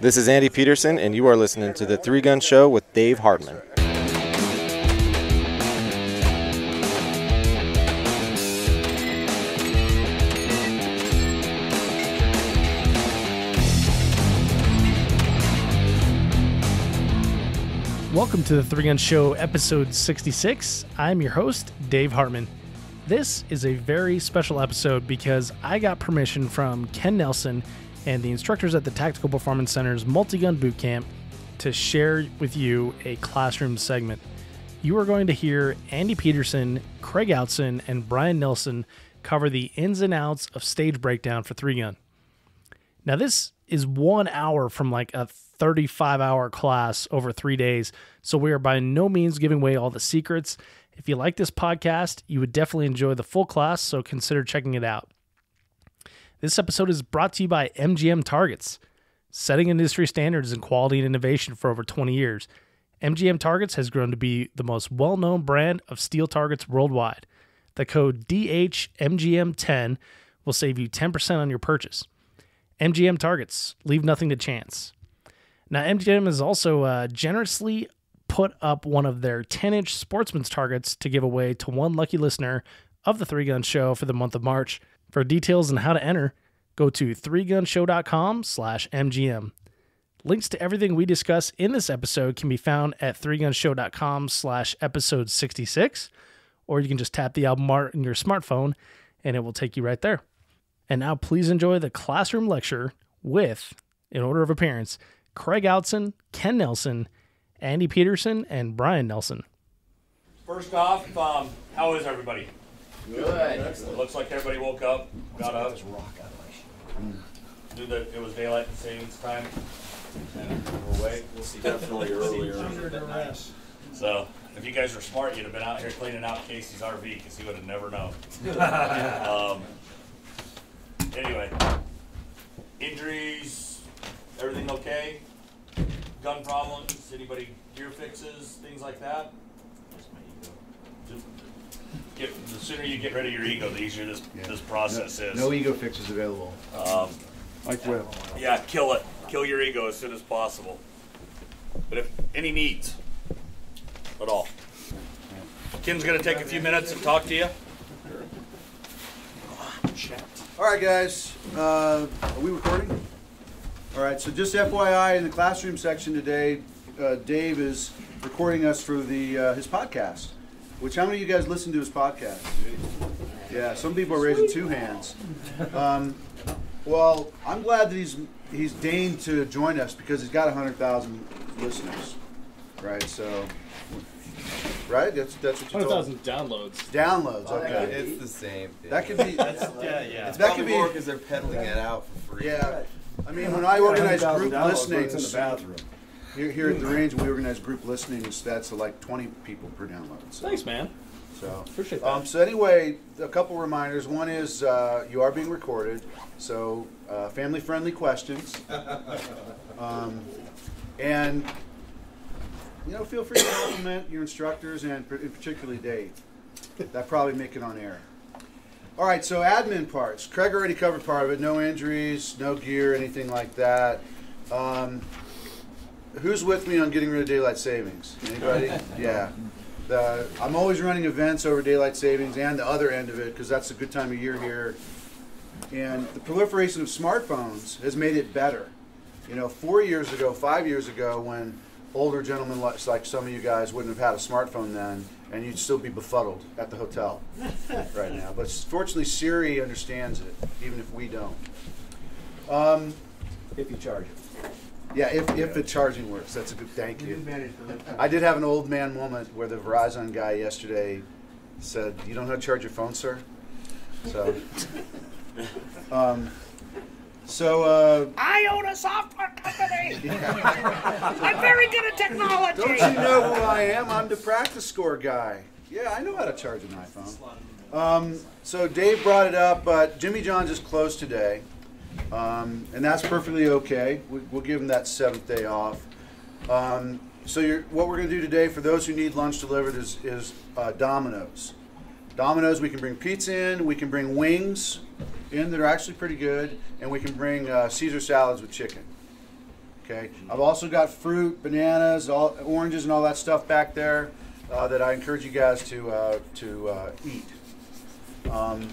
This is Andy Peterson, and you are listening to the Three Gun Show with Dave Hartman. Welcome to the Three Gun Show, episode 66. I'm your host, Dave Hartman. This is a very special episode because I got permission from Ken Nelson and the instructors at the Tactical Performance Center's Multi Gun Boot Camp to share with you a classroom segment. You are going to hear Andy Peterson, Craig Outzen, and Brian Nelson cover the ins and outs of stage breakdown for Three Gun. Now, this is one hour from like a 35 hour class over three days, so we are by no means giving away all the secrets. If you like this podcast, you would definitely enjoy the full class, so consider checking it out. This episode is brought to you by MGM Targets, setting industry standards in quality and innovation for over 20 years. MGM Targets has grown to be the most well known brand of steel targets worldwide. The code DHMGM10 will save you 10% on your purchase. MGM Targets, leave nothing to chance. Now, MGM has also uh, generously put up one of their 10 inch sportsman's targets to give away to one lucky listener of the Three Gun Show for the month of March. For details on how to enter, go to threegunshow.com slash MGM. Links to everything we discuss in this episode can be found at threegunshow.com slash episode 66, or you can just tap the album art in your smartphone and it will take you right there. And now please enjoy the classroom lecture with, in order of appearance, Craig Outzen, Ken Nelson, Andy Peterson, and Brian Nelson. First off, um, how is everybody? Good. It looks like everybody woke up, got up, knew that it was daylight savings time, and we're awake. Definitely earlier. So if you guys were smart, you'd have been out here cleaning out Casey's RV because he would have never known. um, anyway, injuries, everything okay? Gun problems? Anybody gear fixes? Things like that? Just Get, the sooner you get rid of your ego, the easier this this process is. No ego fixes available. Um, Like Will. yeah, kill it. Kill your ego as soon as possible. But if any needs at all. Ken's gonna take a few minutes and talk to you. All right, guys. Uh, are we recording? All right. So just FYI, in the classroom section today, uh, Dave is recording us for the uh, his podcast. Which how many of you guys listen to his podcast? Yeah, some people are raising two hands. Um, well, I'm glad that he's he's deigned to join us because he's got hundred thousand listeners, right? So, right? That's that's what you told. 100,000 downloads. Downloads. Okay. It's the same thing. That could be. yeah, yeah. It's That probably could be- more because they're peddling it out for free. Yeah, I mean, when I organize group listening in the bathroom. Here, here at the range, we organize group listenings. That's like 20 people per download. So, Thanks, man. So, Appreciate that. um, so anyway, a couple reminders. One is uh, you are being recorded, so uh, family-friendly questions, um, and you know, feel free to compliment your instructors and particularly Dave. That probably make it on air. All right, so admin parts. Craig already covered part of it. No injuries, no gear, anything like that. Um, who's with me on getting rid of daylight savings? Anybody? yeah. The, I'm always running events over daylight savings and the other end of it because that's a good time of year here. And the proliferation of smartphones has made it better. You know, four years ago, five years ago, when older gentlemen like, like some of you guys wouldn't have had a smartphone then, and you'd still be befuddled at the hotel right now. But fortunately, Siri understands it, even if we don't. Um, If you charge it. Yeah, if, if the charging works, that's a good. Thank you. I did have an old man moment where the Verizon guy yesterday said, "You don't know how to charge your phone, sir." So, um, so uh, I own a software company. I'm very good at technology. don't you know who I am? I'm the PractiScore guy. Yeah, I know how to charge an iPhone. Um, so Dave brought it up, but Jimmy John's is closed today, um, and that's perfectly okay. We, we'll give them that seventh day off. Um, so what we're going to do today for those who need lunch delivered is, is uh, Domino's. Domino's, we can bring pizza in, we can bring wings in that are actually pretty good, and we can bring uh, Caesar salads with chicken. Okay. I've also got fruit, bananas, all, oranges, and all that stuff back there uh, that I encourage you guys to uh, to uh, eat. Um,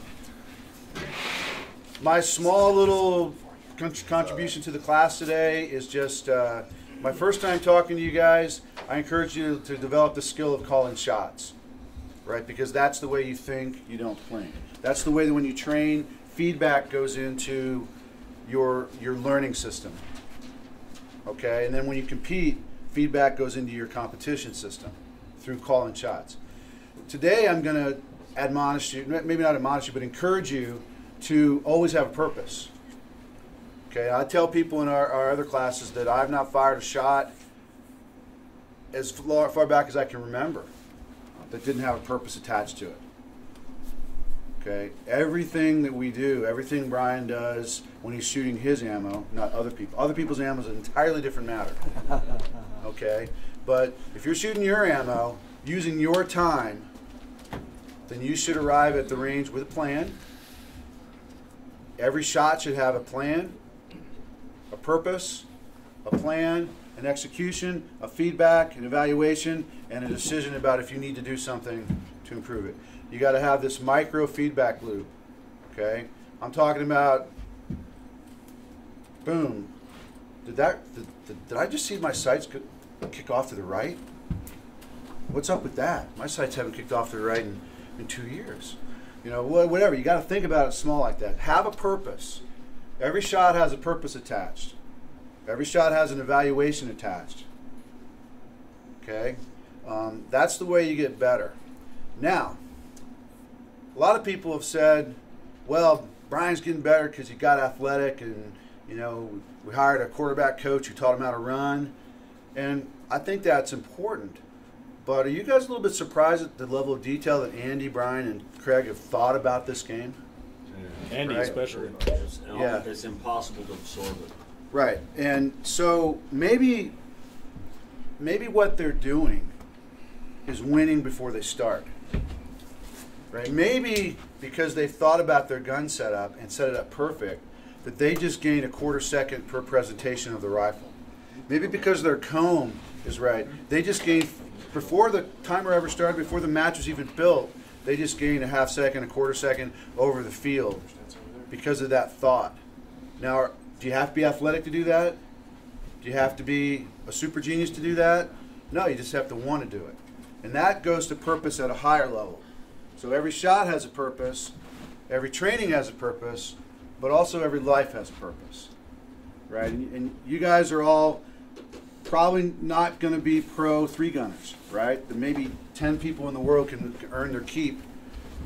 my small little con- contribution to the class today is just uh, my first time talking to you guys. I encourage you to develop the skill of calling shots, right? Because that's the way you think, you don't think. That's the way that when you train, feedback goes into your your learning system. Okay, and then when you compete, feedback goes into your competition system through calling shots. Today, I'm going to admonish you, maybe not admonish you, but encourage you to always have a purpose. Okay, I tell people in our, our other classes that I've not fired a shot as far, far back as I can remember that didn't have a purpose attached to it. Okay, everything that we do, everything Brian does when he's shooting his ammo, not other people. Other people's ammo is an entirely different matter. Okay, but if you're shooting your ammo using your time, then you should arrive at the range with a plan. Every shot should have a plan, a purpose, a plan, an execution, a feedback, an evaluation, and a decision about if you need to do something to improve it. You got to have this micro feedback loop. Okay, I'm talking about. Boom. Did that? Did, did, did I just see my sights kick off to the right? What's up with that? My sights haven't kicked off to the right in, in two years. You know, whatever. You got to think about it small like that. Have a purpose. Every shot has a purpose attached. Every shot has an evaluation attached. Okay? Um, that's the way you get better. Now, a lot of people have said, well, Brian's getting better because he got athletic and, you know, we hired a quarterback coach who taught him how to run. And I think that's important. But are you guys a little bit surprised at the level of detail that Andy, Brian, and Craig have thought about this game? Andy Right. especially. It's, Yeah. it's impossible to absorb it. Right. And so maybe maybe what they're doing is winning before they start. Right? Maybe because they've thought about their gun setup and set it up perfect, that they just gain a quarter second per presentation of the rifle. Maybe because their comb is right, they just gain before the timer ever started, before the match was even built, they just gained a half second, a quarter second over the field because of that thought. Now, do you have to be athletic to do that? Do you have to be a super genius to do that? No, you just have to want to do it. And that goes to purpose at a higher level. So every shot has a purpose, every training has a purpose, but also every life has a purpose. Right? And, and you guys are all probably not going to be pro three gunners, right? There maybe 10 people in the world can earn their keep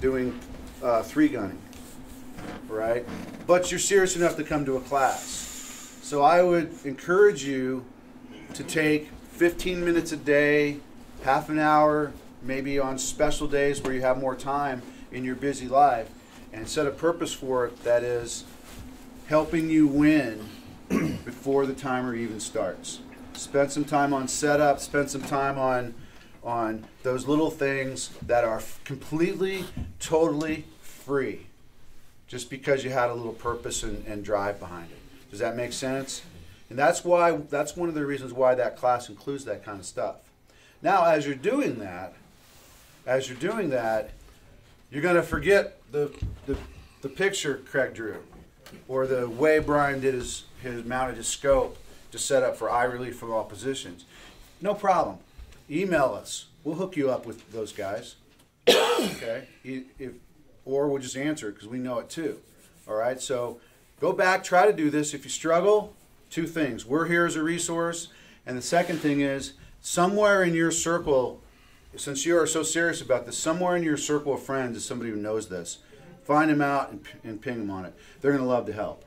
doing uh, three gunning, right? But you're serious enough to come to a class. So I would encourage you to take 15 minutes a day, half an hour, maybe on special days where you have more time in your busy life, and set a purpose for it that is helping you win before the timer even starts. Spend some time on setup, spend some time on on those little things that are completely, totally free just because you had a little purpose and, and drive behind it. Does that make sense? And that's why that's one of the reasons why that class includes that kind of stuff. Now, as you're doing that, as you're doing that, you're going to forget the, the the picture Craig drew, or the way Brian did his his mounted his scope to set up for eye relief from all positions. No problem. Email us. We'll hook you up with those guys. okay. If or we'll just answer it because we know it too. All right. So go back. Try to do this. If you struggle, two things. We're here as a resource, and the second thing is somewhere in your circle since you are so serious about this, somewhere in your circle of friends is somebody who knows this. Find them out and, and ping them on it. They're going to love to help.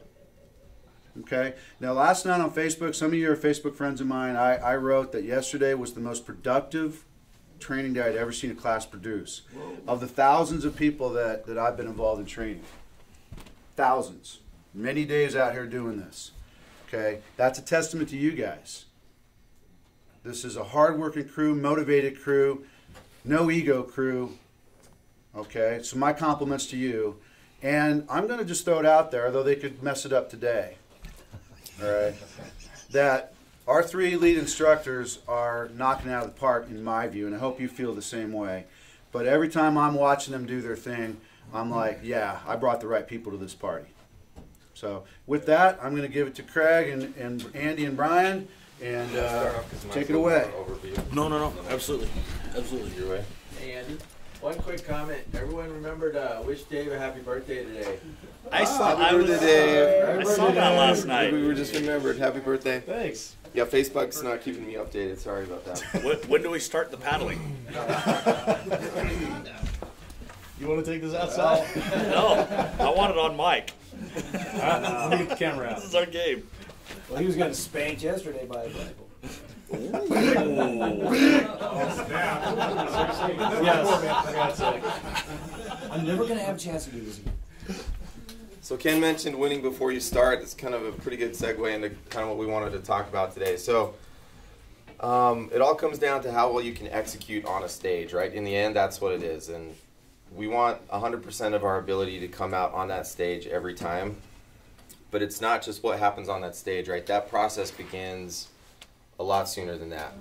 Okay? Now, last night on Facebook, some of you are Facebook friends of mine. I, I wrote that yesterday was the most productive training day I'd ever seen a class produce. Of the thousands of people that, that I've been involved in training, thousands, many days out here doing this. Okay? That's a testament to you guys. This is a hardworking crew, motivated crew, no ego crew. Okay, so my compliments to you. And I'm going to just throw it out there, though they could mess it up today. All right, that our three lead instructors are knocking it out of the park in my view, and I hope you feel the same way. But every time I'm watching them do their thing, I'm like, yeah, I brought the right people to this party. So with that, I'm going to give it to Craig and, and Andy and Brian, and uh, take it away. No, no, no. Absolutely. Absolutely. Your way. Hey Andy, one quick comment. Everyone remembered uh, wish Dave a happy birthday today. I saw. I Happy was. birthday, I saw that last night. We were just remembered. Happy birthday. Thanks. Yeah, Facebook's not keeping me updated. Sorry about that. When, when do we start the paddling? You want to take this outside? No, I want it on mic. Let me get the camera out. This is our game. Well, he was getting spanked yesterday by a rifle. Yes. I'm never gonna have a chance to do this again. So Ken mentioned winning before you start. It's kind of a pretty good segue into kind of what we wanted to talk about today. So um, it all comes down to how well you can execute on a stage, right? In the end, that's what it is, and we want 100% of our ability to come out on that stage every time. But it's not just what happens on that stage, right? That process begins a lot sooner than that.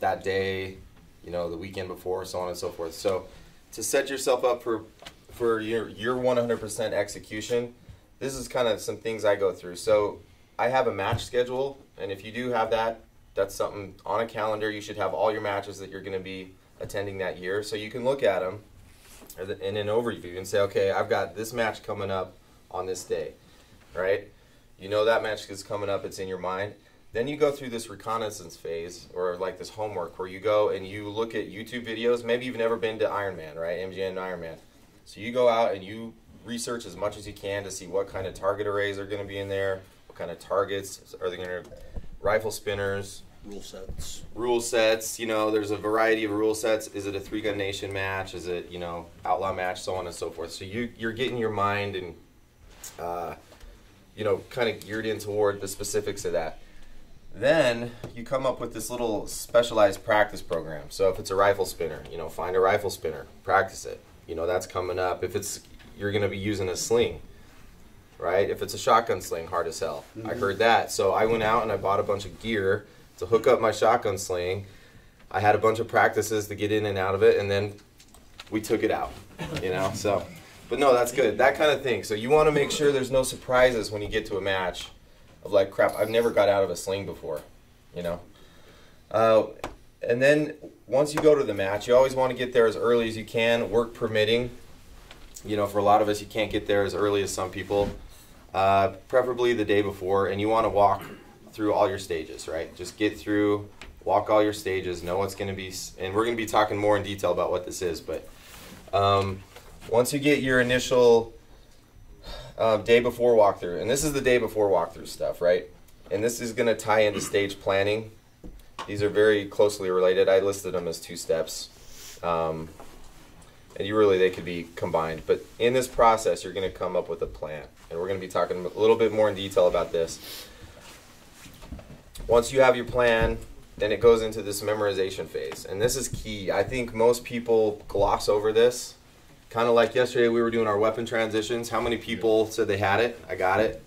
That day, you know, the weekend before, so on and so forth. So to set yourself up for for your your 100% execution, this is kind of some things I go through. So I have a match schedule, and if you do have that, that's something on a calendar. You should have all your matches that you're going to be attending that year, so you can look at them in an overview and say, okay, I've got this match coming up on this day, right? You know that match is coming up; it's in your mind. Then you go through this reconnaissance phase, or like this homework, where you go and you look at YouTube videos. Maybe you've never been to Ironman, right? MGM Ironman. So you go out and you research as much as you can to see what kind of target arrays are going to be in there, what kind of targets are they going to, rifle spinners, Rule sets. rule sets. You know, there's a variety of rule sets. Is it a three gun nation match? Is it you know outlaw match? So on and so forth. So you you're getting your mind and uh, you know kind of geared in toward the specifics of that. Then you come up with this little specialized practice program. So if it's a rifle spinner, you know, find a rifle spinner, practice it. You know, that's coming up. If it's you're going to be using a sling, right? If it's a shotgun sling, hard as hell. I mm-hmm. heard that. So I went out and I bought a bunch of gear to hook up my shotgun sling. I had a bunch of practices to get in and out of it, and then we took it out. You know, so. But no, that's good. That kind of thing. So you want to make sure there's no surprises when you get to a match of like, crap, I've never got out of a sling before. You know. Uh, and then once you go to the match, you always want to get there as early as you can, work permitting. You know, for a lot of us, you can't get there as early as some people. Uh, preferably the day before, and you want to walk through all your stages, right? Just get through, walk all your stages, know what's going to be, and we're going to be talking more in detail about what this is. But um, once you get your initial uh, day before walkthrough, and this is the day before walkthrough stuff, right? And this is going to tie into stage planning. These are very closely related. I listed them as two steps. Um, and you really, they could be combined. But in this process, you're going to come up with a plan. And we're going to be talking a little bit more in detail about this. Once you have your plan, then it goes into this memorization phase. And this is key. I think most people gloss over this. Kind of like yesterday, we were doing our weapon transitions. How many people said they had it? I got it,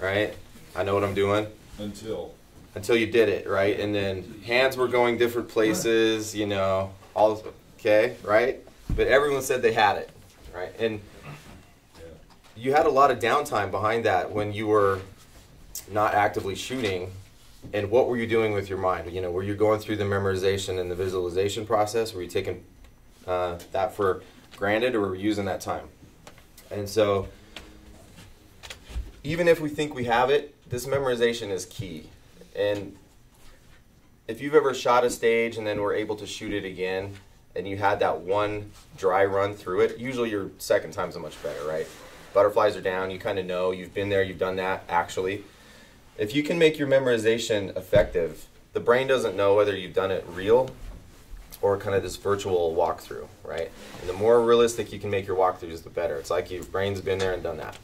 right? I know what I'm doing Until. until you did it, right? And then hands were going different places, you know, all okay, right? But everyone said they had it, right? And you had a lot of downtime behind that when you were not actively shooting. And what were you doing with your mind? You know, were you going through the memorization and the visualization process? Were you taking uh, that for granted, or were using that time? And so, even if we think we have it, this memorization is key. And if you've ever shot a stage and then were able to shoot it again, and you had that one dry run through it, usually your second time's a much better, right? Butterflies are down, you kind of know, you've been there, you've done that actually. If you can make your memorization effective, the brain doesn't know whether you've done it real or kind of this virtual walkthrough, right? And the more realistic you can make your walkthroughs, the better. It's like your brain's been there and done that.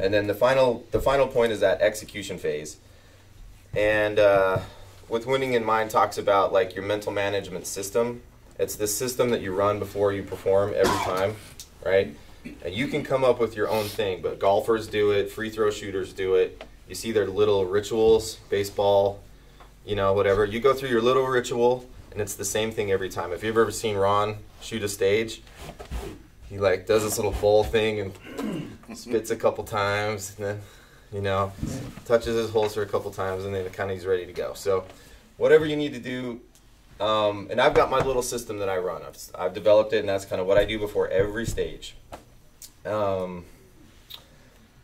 And then the final the final point is that execution phase. And uh, with winning in mind talks about like your mental management system. It's the system that you run before you perform every time, right? And you can come up with your own thing, but golfers do it, free throw shooters do it. You see their little rituals, baseball, you know, whatever. You go through your little ritual, and it's the same thing every time. If you've ever seen Ron shoot a stage, he like does this little bowl thing and spits a couple times, and then you know touches his holster a couple times, and then kind of he's ready to go. So, whatever you need to do. Um, and I've got my little system that I run. I've, I've developed it, and that's kind of what I do before every stage. Um,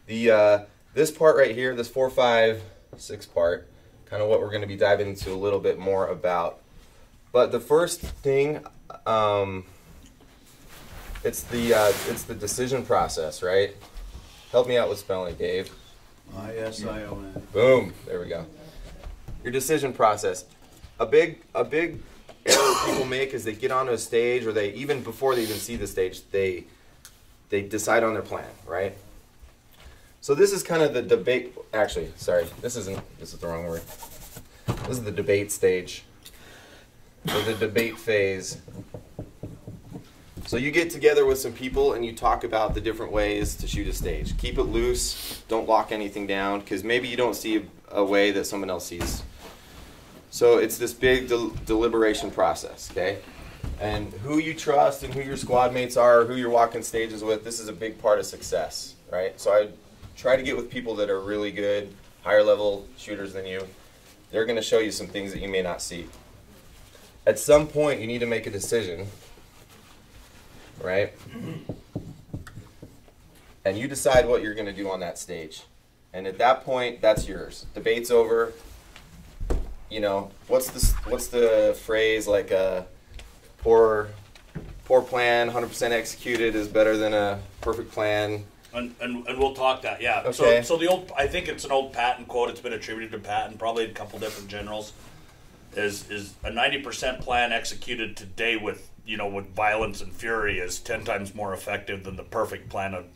the uh, this part right here, this four, five, six part, kind of what we're going to be diving into a little bit more about. But the first thing, um, it's the uh, it's the decision process, right? Help me out with spelling, Dave. I S I O N. Boom. There we go. Your decision process. A big a big error people make is they get onto a stage or they even before they even see the stage, they they decide on their plan, right? So this is kind of the debate actually, sorry, this isn't this is the wrong word. This is the debate stage. Or the debate phase. So you get together with some people and you talk about the different ways to shoot a stage. Keep it loose. Don't lock anything down because maybe you don't see a way that someone else sees. So it's this big del- deliberation process, okay? And who you trust and who your squad mates are, who you're walking stages with, this is a big part of success, right? So I try to get with people that are really good, higher level shooters than you. They're going to show you some things that you may not see. At some point, you need to make a decision right? And you decide what you're going to do on that stage. And at that point, that's yours. Debate's over. You know, what's the what's the phrase like a poor poor plan 100% executed is better than a perfect plan. And, and, and we'll talk that, yeah. Okay. So, so the old, I think it's an old Patton quote. It's been attributed to Patton, probably a couple different generals. Is is a ninety percent plan executed today with you know with violence and fury is ten times more effective than the perfect plan of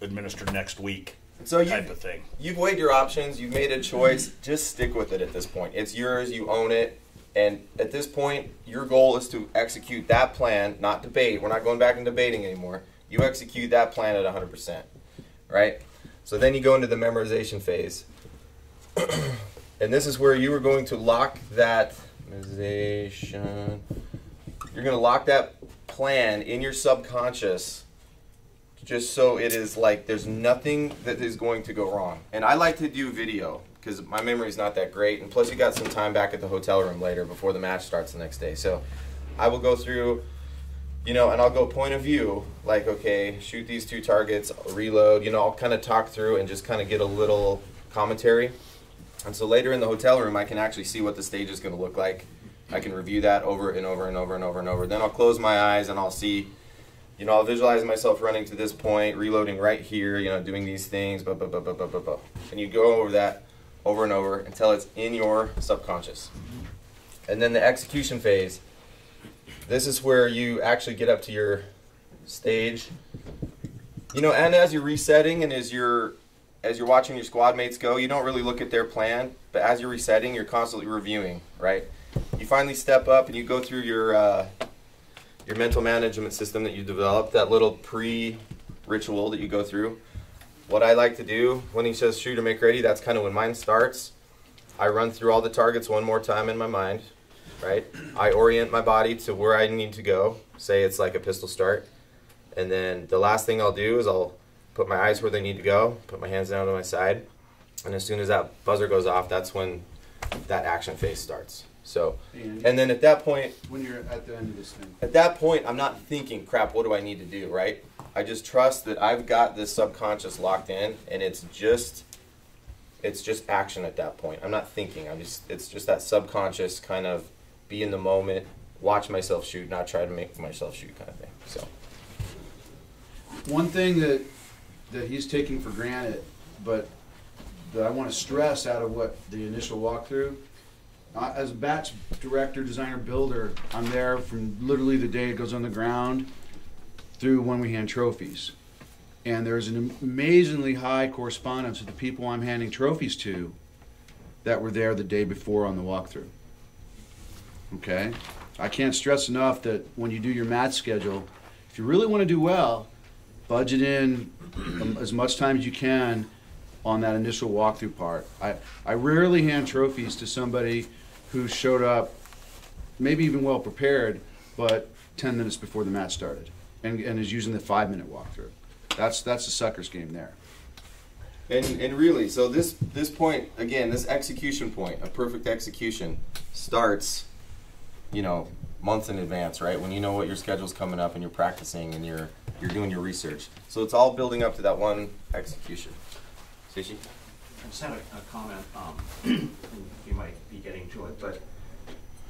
administered next week. So you type of thing. You've weighed your options. You've made a choice. Just stick with it at this point. It's yours. You own it. And at this point, your goal is to execute that plan, not debate. We're not going back and debating anymore. You execute that plan at 100%. Right? So then you go into the memorization phase. and this is where you are going to lock that You're going to lock that plan in your subconscious just so it is like there's nothing that is going to go wrong. And I like to do video because my memory is not that great, and plus you got some time back at the hotel room later before the match starts the next day. So I will go through, you know, and I'll go point of view, like okay, shoot these two targets, reload. You know, I'll kind of talk through and just kind of get a little commentary. And so later in the hotel room, I can actually see what the stage is going to look like. I can review that over and over and over and over and over. Then I'll close my eyes and I'll see you know, I'll visualize myself running to this point, reloading right here, you know, doing these things, blah, blah, blah, blah, blah, blah, blah. And you go over that over and over until it's in your subconscious. And then the execution phase, this is where you actually get up to your stage. You know, and as you're resetting and as you're as you're watching your squad mates go, you don't really look at their plan, but as you're resetting, you're constantly reviewing, right? You finally step up and you go through your uh, your mental management system that you developed, that little pre ritual that you go through. What I like to do when he says shoot or make ready, that's kind of when mine starts. I run through all the targets one more time in my mind, right? I orient my body to where I need to go. Say it's like a pistol start. And then the last thing I'll do is I'll put my eyes where they need to go, put my hands down to my side. And as soon as that buzzer goes off, that's when that action phase starts. So, And- then at that point, When you're at the end of this thing. at that point, I'm not thinking, crap, what do I need to do, right? I just trust that I've got this subconscious locked in and it's just it's just action at that point. I'm not thinking. I'm just it's just that subconscious kind of be in the moment, watch myself shoot, not try to make myself shoot kind of thing. So, One thing that that he's taking for granted, but that I want to stress out of what the initial walkthrough. Uh, as a match director, designer, builder, I'm there from literally the day it goes on the ground through when we hand trophies. And there's an amazingly high correspondence with the people I'm handing trophies to that were there the day before on the walkthrough. Okay? I can't stress enough that when you do your match schedule, if you really want to do well, budget in um, as much time as you can on that initial walkthrough part. I, I rarely hand trophies to somebody who showed up, maybe even well prepared, but 10 minutes before the match started and, and is using the five minute walkthrough. That's, that's a sucker's game there. And and really, so this this point again, this execution point, a perfect execution, starts, you know, months in advance, right? When you know what your schedule's coming up and you're practicing and you're you're doing your research. So it's all building up to that one execution. Stacey? I just had a, a comment, um, you might be getting to it, but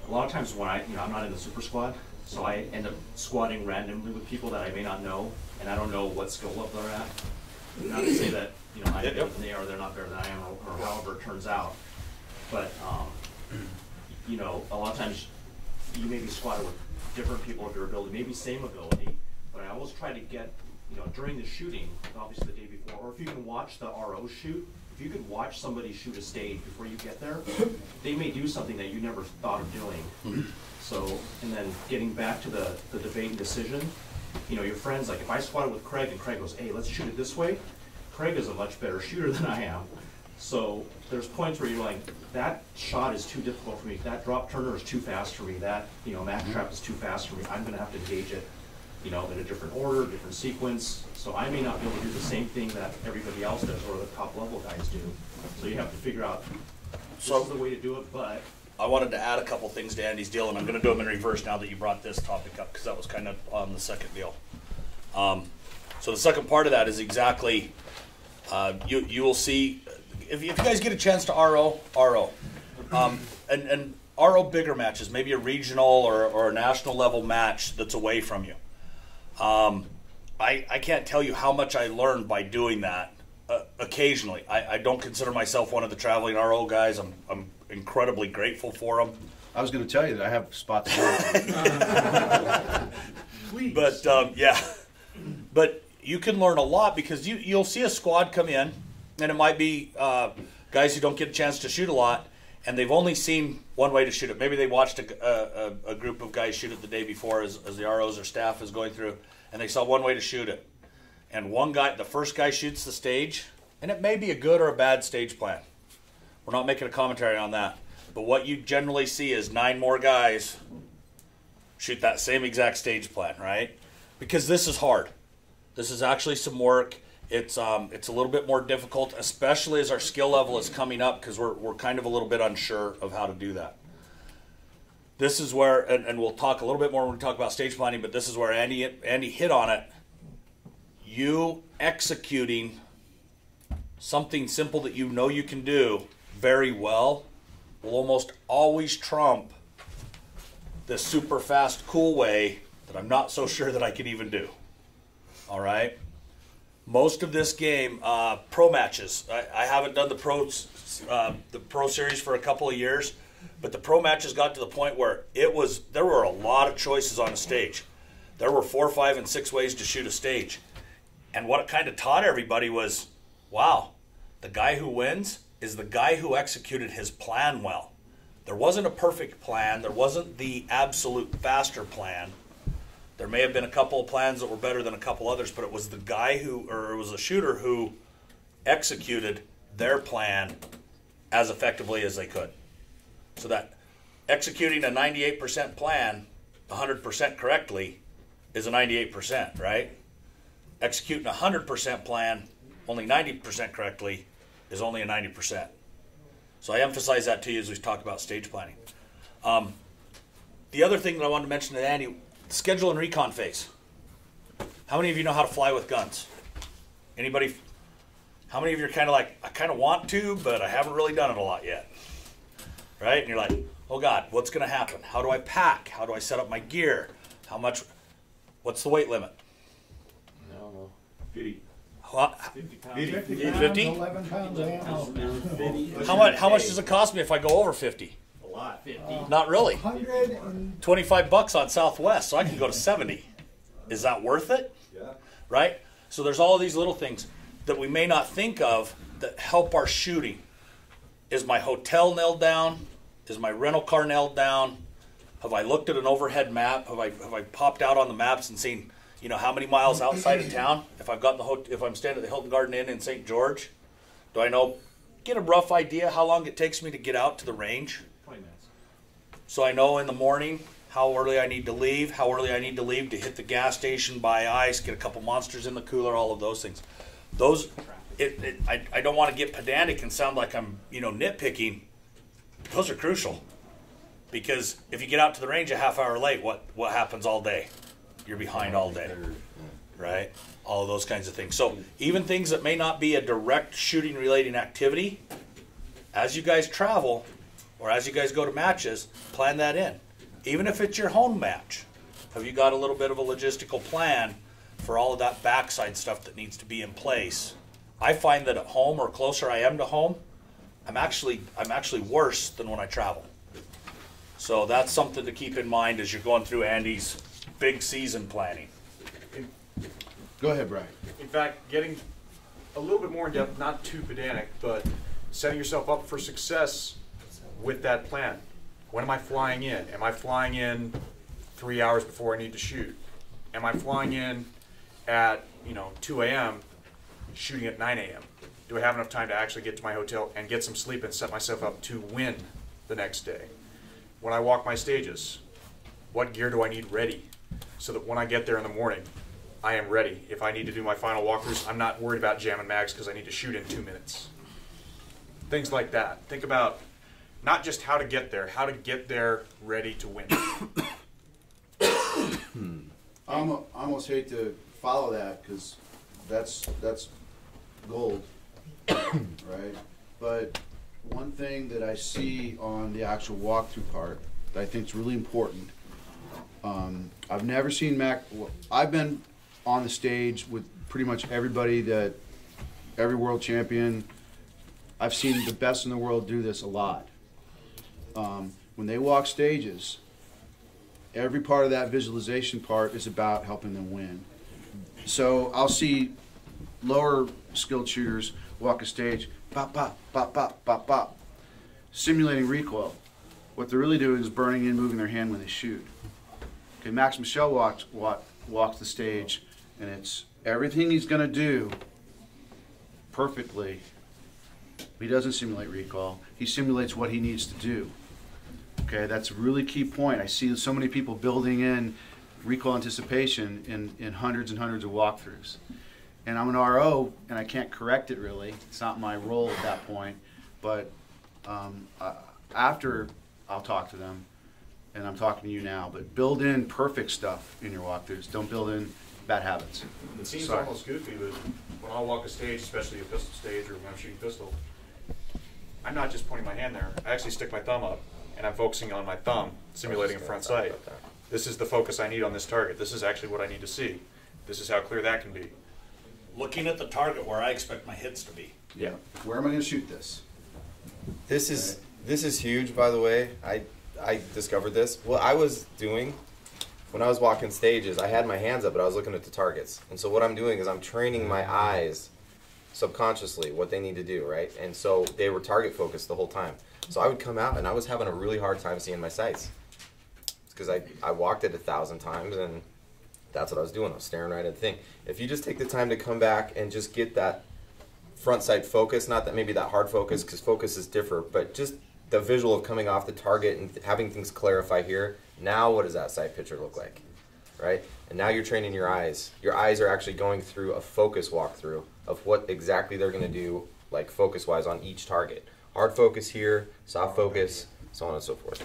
a lot of times when I, you know, I'm not in the super squad, so I end up squatting randomly with people that I may not know, and I don't know what skill level they're at. Not to say that, you know, I'm better than they are, they're not better than I am, or, or however it turns out. But, um, you know, a lot of times you may be squatted with different people of your ability, maybe same ability, but I always try to get, you know, during the shooting, obviously the day before, or if you can watch the RO shoot, if you could watch somebody shoot a stage before you get there, they may do something that you never thought of doing. So, and then getting back to the, the debate and decision, you know, your friends, like if I squatted with Craig and Craig goes, hey, let's shoot it this way, Craig is a much better shooter than I am. So there's points where you're like, that shot is too difficult for me, that drop turner is too fast for me, that, you know, mac trap is too fast for me, I'm gonna have to engage it, you know, in a different order, different sequence. So I may not be able to do the same thing that everybody else does or the top level guys do. So you have to figure out, this So- is the way to do it, but I wanted to add a couple things to Andy's deal, and I'm going to do them in reverse now that you brought this topic up, because that was kind of on the second deal. Um, so the second part of that is exactly, uh, you, you will see, if, if you guys get a chance to RO, RO. Um, and, and RO bigger matches, maybe a regional or, or a national level match that's away from you. Um, I, I can't tell you how much I learned by doing that uh, occasionally. I, I don't consider myself one of the traveling RO guys. I'm, I'm incredibly grateful for them. I was going to tell you that I have spots. But um, yeah, but you can learn a lot because you you'll see a squad come in, and it might be uh, guys who don't get a chance to shoot a lot, and they've only seen one way to shoot it. Maybe they watched a, a, a group of guys shoot it the day before as, as the ROs or staff is going through, and they saw one way to shoot it. And one guy, the first guy shoots the stage, and it may be a good or a bad stage plan. We're not making a commentary on that. But what you generally see is nine more guys shoot that same exact stage plan, right? Because this is hard. This is actually some work. It's um, it's a little bit more difficult, especially as our skill level is coming up, because we're we're kind of a little bit unsure of how to do that. This is where, and, and we'll talk a little bit more when we talk about stage planning. But this is where Andy Andy hit on it. You executing something simple that you know you can do very well will almost always trump the super fast, cool way that I'm not so sure that I can even do. All right. Most of this game, uh, pro matches. I, I haven't done the pros, uh, the pro series for a couple of years, but the pro matches got to the point where it was there were a lot of choices on a stage. There were four, five, and six ways to shoot a stage, and what it kind of taught everybody was, wow, the guy who wins is the guy who executed his plan well. There wasn't a perfect plan. There wasn't the absolute faster plan. There may have been a couple of plans that were better than a couple others, but it was the guy who, or it was a shooter who executed their plan as effectively as they could. So that executing a 98% plan 100% correctly is a 98%, right? Executing a 100% plan only 90% correctly is only a 90%. So I emphasize that to you as we talk about stage planning. Um, the other thing that I wanted to mention to Andy, schedule and recon phase. How many of you know how to fly with guns? Anybody? How many of you are kind of like, I kind of want to, but I haven't really done it a lot yet? Right? And you're like, oh God, what's going to happen? How do I pack? How do I set up my gear? How much? What's the weight limit? I don't know. What? 50 50? 11 pounds of ammo. How much? How much does it cost me if I go over 50? A lot, fifty. Not really. 100 25 bucks on Southwest, so I can go to 70. Is that worth it? Yeah. Right? So there's all these little things that we may not think of that help our shooting. Is my hotel nailed down? Is my rental car nailed down? Have I looked at an overhead map? Have I have I popped out on the maps and seen, you know, how many miles outside of town? If I've got the hot- if I'm staying at the Hilton Garden Inn in St. George, Do I know? Get a rough idea how long it takes me to get out to the range. So I know in the morning how early I need to leave, how early I need to leave to hit the gas station, buy ice, get a couple monsters in the cooler, all of those things. Those, it, it, I, I don't want to get pedantic and sound like I'm, you know, nitpicking. Those are crucial. Because if you get out to the range a half hour late, what, what happens all day? You're behind all day. Right? All of those kinds of things. So even things that may not be a direct shooting relating activity, as you guys travel or as you guys go to matches, plan that in. Even if it's your home match, have you got a little bit of a logistical plan for all of that backside stuff that needs to be in place? I find that at home or closer I am to home, I'm actually I'm actually worse than when I travel. So that's something to keep in mind as you're going through Andy's big season planning. Go ahead, Brian. In fact, getting a little bit more in depth, not too pedantic, but setting yourself up for success with that plan. When am I flying in? Am I flying in three hours before I need to shoot? Am I flying in at you know 2 a.m. shooting at 9 a.m.? Do I have enough time to actually get to my hotel and get some sleep and set myself up to win the next day? When I walk my stages, what gear do I need ready so that when I get there in the morning, I am ready. If I need to do my final walkthroughs, I'm not worried about jamming mags because I need to shoot in two minutes. Things like that. Think about not just how to get there, how to get there ready to win. I almost hate to follow that because that's that's gold, right? But one thing that I see on the actual walkthrough part that I think is really important. Um, I've never seen Mac. well, I've been on the stage with pretty much everybody that every world champion. I've seen the best in the world do this a lot. Um, when they walk stages, every part of that visualization part is about helping them win. So I'll see lower skilled shooters walk a stage, pop, pop, pop, pop, pop, pop, simulating recoil. What they're really doing is burning in, moving their hand when they shoot. Okay, Max Michel walks walk, walks the stage, and it's everything he's gonna do perfectly. He doesn't simulate recoil. He simulates what he needs to do. Okay, that's a really key point. I see so many people building in recoil anticipation in, in hundreds and hundreds of walkthroughs. And I'm an RO, and I can't correct it really. It's not my role at that point. But um, uh, after, I'll talk to them, and I'm talking to you now. But build in perfect stuff in your walkthroughs. Don't build in bad habits. It seems Sorry. almost goofy, but when I walk a stage, especially a pistol stage or when I'm shooting pistol, I'm not just pointing my hand there. I actually stick my thumb up and I'm focusing on my thumb, simulating a front sight. This is the focus I need on this target. This is actually what I need to see. This is how clear that can be. Looking at the target where I expect my hits to be. Yeah. Where am I going to shoot this? This is this is huge, by the way. I I discovered this. What I was doing when I was walking stages, I had my hands up, but I was looking at the targets. And so what I'm doing is I'm training my eyes subconsciously what they need to do, right? And so they were target focused the whole time. So I would come out and I was having a really hard time seeing my sights. because I, I walked it a thousand times and that's what I was doing. I was staring right at the thing. If you just take the time to come back and just get that front sight focus, not that maybe that hard focus, because focuses differ, but just the visual of coming off the target and having things clarify here. Now, what does that sight picture look like? Right? And now you're training your eyes. Your eyes are actually going through a focus walkthrough of what exactly they're going to do, like focus wise, on each target. Hard focus here, soft focus, so on and so forth.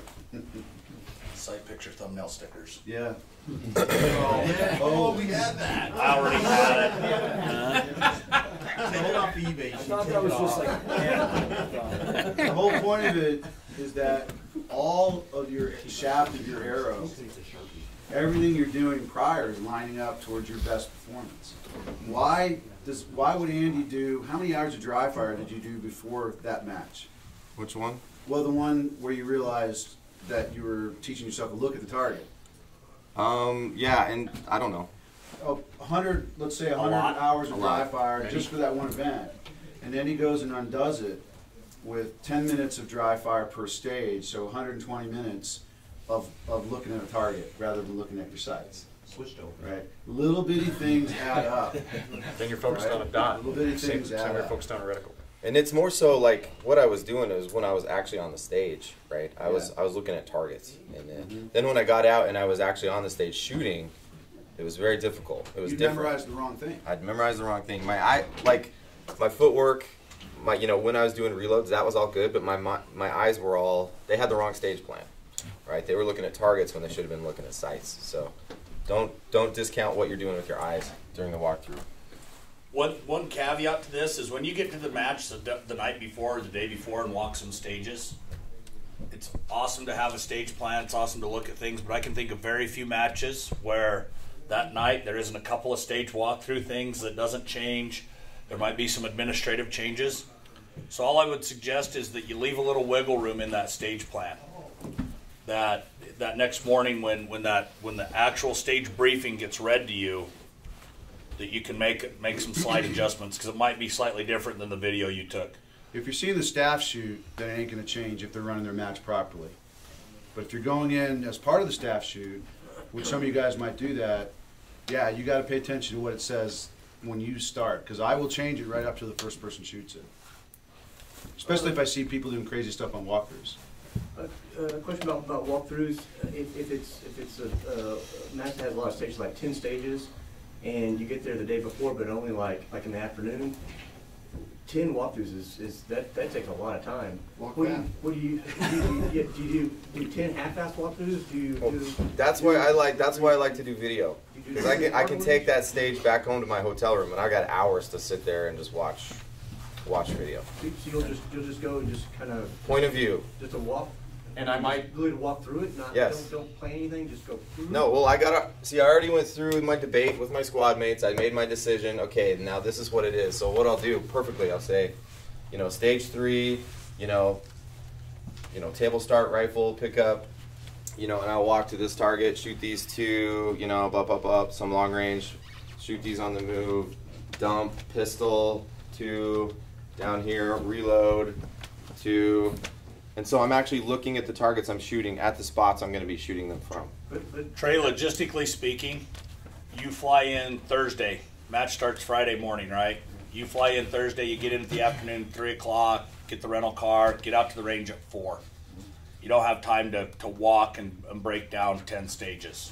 Sight picture thumbnail stickers. Yeah. Oh, oh, oh we had that. I already had it. Sold off eBay. I thought that was just like, The whole point of it is that all of your shaft of your arrow, everything you're doing prior is lining up towards your best performance. Why does why would Andy do how many hours of dry fire did you do before that match? Which one? Well, the one where you realized that you were teaching yourself to look at the target. Um, yeah, and I don't know. Oh, a hundred, let's say a A hundred lot. hours A of dry lot. fire Ready? just for that one event. And then he goes and undoes it with ten minutes of dry fire per stage, so hundred and twenty minutes of, of looking at a target rather than looking at your sights, Switched over. right? Little bitty things add up. Then you're focused Right. on a dot. Little bitty Same, things same add way you're up. focused on a reticle. And it's more so like what I was doing is when I was actually on the stage, right? I was I was looking at targets, and then Mm-hmm. then when I got out and I was actually on the stage shooting, it was very difficult. It was You different. memorized the wrong thing. I'd memorized the wrong thing. My eye, like my footwork, my you know when I was doing reloads, that was all good, but my my, my eyes were all they had the wrong stage plan, right? They were looking at targets when they should have been looking at sights. So don't don't discount what you're doing with your eyes during the walkthrough. One one caveat to this is when you get to the match the, the night before or the day before and walk some stages. It's awesome to have a stage plan. It's awesome to look at things, but I can think of very few matches where that night there isn't a couple of stage walkthrough things that doesn't change. There might be some administrative changes. So all I would suggest is that you leave a little wiggle room in that stage plan. That that next morning when when that when the actual stage briefing gets read to you, that you can make make some slight adjustments because it might be slightly different than the video you took. If you're seeing the staff shoot, then it ain't gonna change if they're running their match properly. But if you're going in as part of the staff shoot, which some of you guys might do that, yeah, you gotta pay attention to what it says when you start, because I will change it right up to the first person shoots it. Especially if I see people doing crazy stuff on walkthroughs. Uh, A question about, about walkthroughs, Uh, if, if it's, if it's a, uh, match that has a lot of stages, like ten stages, and you get there the day before, but only like, like in the afternoon, ten walkthroughs is, is, that, that takes a lot of time. Walk What do you, back. what do you, do you, yeah, do you do, do ten half-ass walkthroughs, do you Well, do? That's why I like. That's why I like to do video. Because I can I can take that stage back home to my hotel room, and I got hours to sit there and just watch watch video. So you'll just, you'll just go and just kind of, Point of view. just a walk? And I might Really walk through it, not, Yes. don't, don't plan anything, just go through? No, well, I gotta see. I already went through my debate with my squad mates. I made my decision. Okay, now this is what it is. So what I'll do perfectly, I'll say, you know, stage three, you know, you know, table start rifle pickup, you know, and I'll walk to this target, shoot these two, you know, up, up, up, some long range, shoot these on the move, dump, pistol, two, down here, reload, two. And so I'm actually looking at the targets I'm shooting at the spots I'm going to be shooting them from. But, but Trey, logistically speaking, you fly in Thursday. Match starts Friday morning, right? You fly in Thursday. You get in at the afternoon, three o'clock. Get the rental car. Get out to the range at four. You don't have time to, to walk and, and break down ten stages.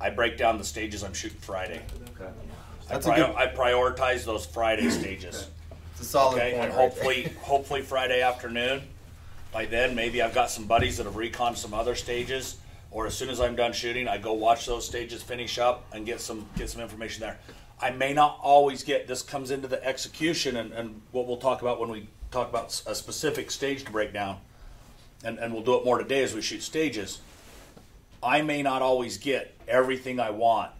I break down the stages I'm shooting Friday. Okay. I, That's a prior- good- I prioritize those Friday stages. It's a solid Okay, point. and right hopefully, hopefully Friday afternoon. By then, maybe I've got some buddies that have recon some other stages, or as soon as I'm done shooting, I go watch those stages finish up and get some get some information there. I may not always get this comes into the execution and, and what we'll talk about when we talk about a specific stage to break down, and, and we'll do it more today as we shoot stages. I may not always get everything I want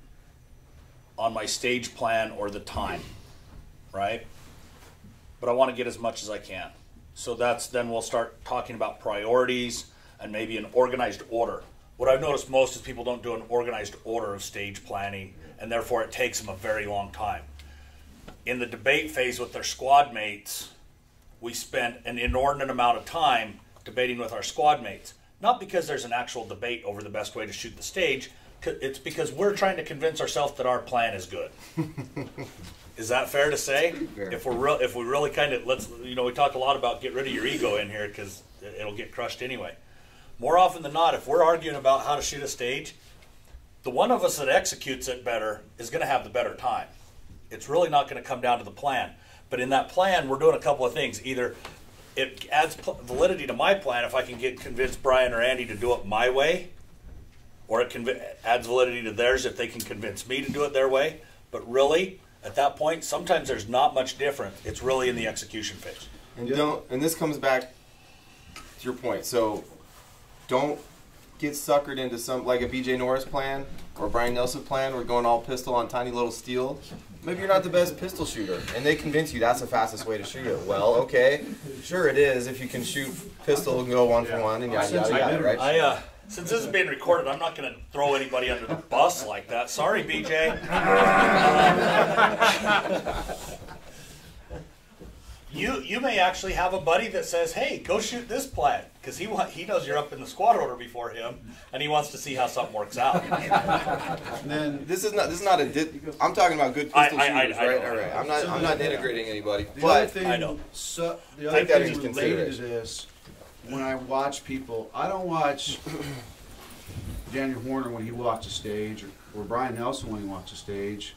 on my stage plan or the time, right? but I want to get as much as I can. So that's then we'll start talking about priorities and maybe an organized order. What I've noticed most is people don't do an organized order of stage planning, and therefore it takes them a very long time. In the debate phase with their squad mates, we spent an inordinate amount of time debating with our squad mates. Not because there's an actual debate over the best way to shoot the stage, it's because we're trying to convince ourselves that our plan is good. Is that fair to say? If we're real, if we really kind of let's, you know, we talk a lot about get rid of your ego in here because it'll get crushed anyway. More often than not, if we're arguing about how to shoot a stage, the one of us that executes it better is going to have the better time. It's really not going to come down to the plan. But in that plan, we're doing a couple of things. Either it adds validity to my plan if I can get convince Brian or Andy to do it my way, or it adds validity to theirs if they can convince me to do it their way. But really, at that point, sometimes there's not much difference. It's really in the execution phase. And don't. And this comes back to your point. So don't get suckered into some like a BJ Norris plan or Brian Nelson plan. We're going all pistol on tiny little steel. Maybe you're not the best pistol shooter, and they convince you that's the fastest way to shoot it. Well, okay, sure it is if you can shoot pistol and go one for one and yada yada yada, right? I, uh, since this is being recorded, I'm not going to throw anybody under the bus like that. Sorry, BJ. You you may actually have a buddy that says, "Hey, go shoot this plan," because he want, he knows you're up in the squad order before him, and he wants to see how something works out. then this is not this is not a. Di- I'm talking about good I- pistol I- I- shooters, I right? know. All right. I'm not. So I'm not denigrating anybody, The but other thing, So, the other Take that thing into related to this, when I watch people, I don't watch Daniel Horner when he walks a stage, or, or Brian Nelson when he walks a stage,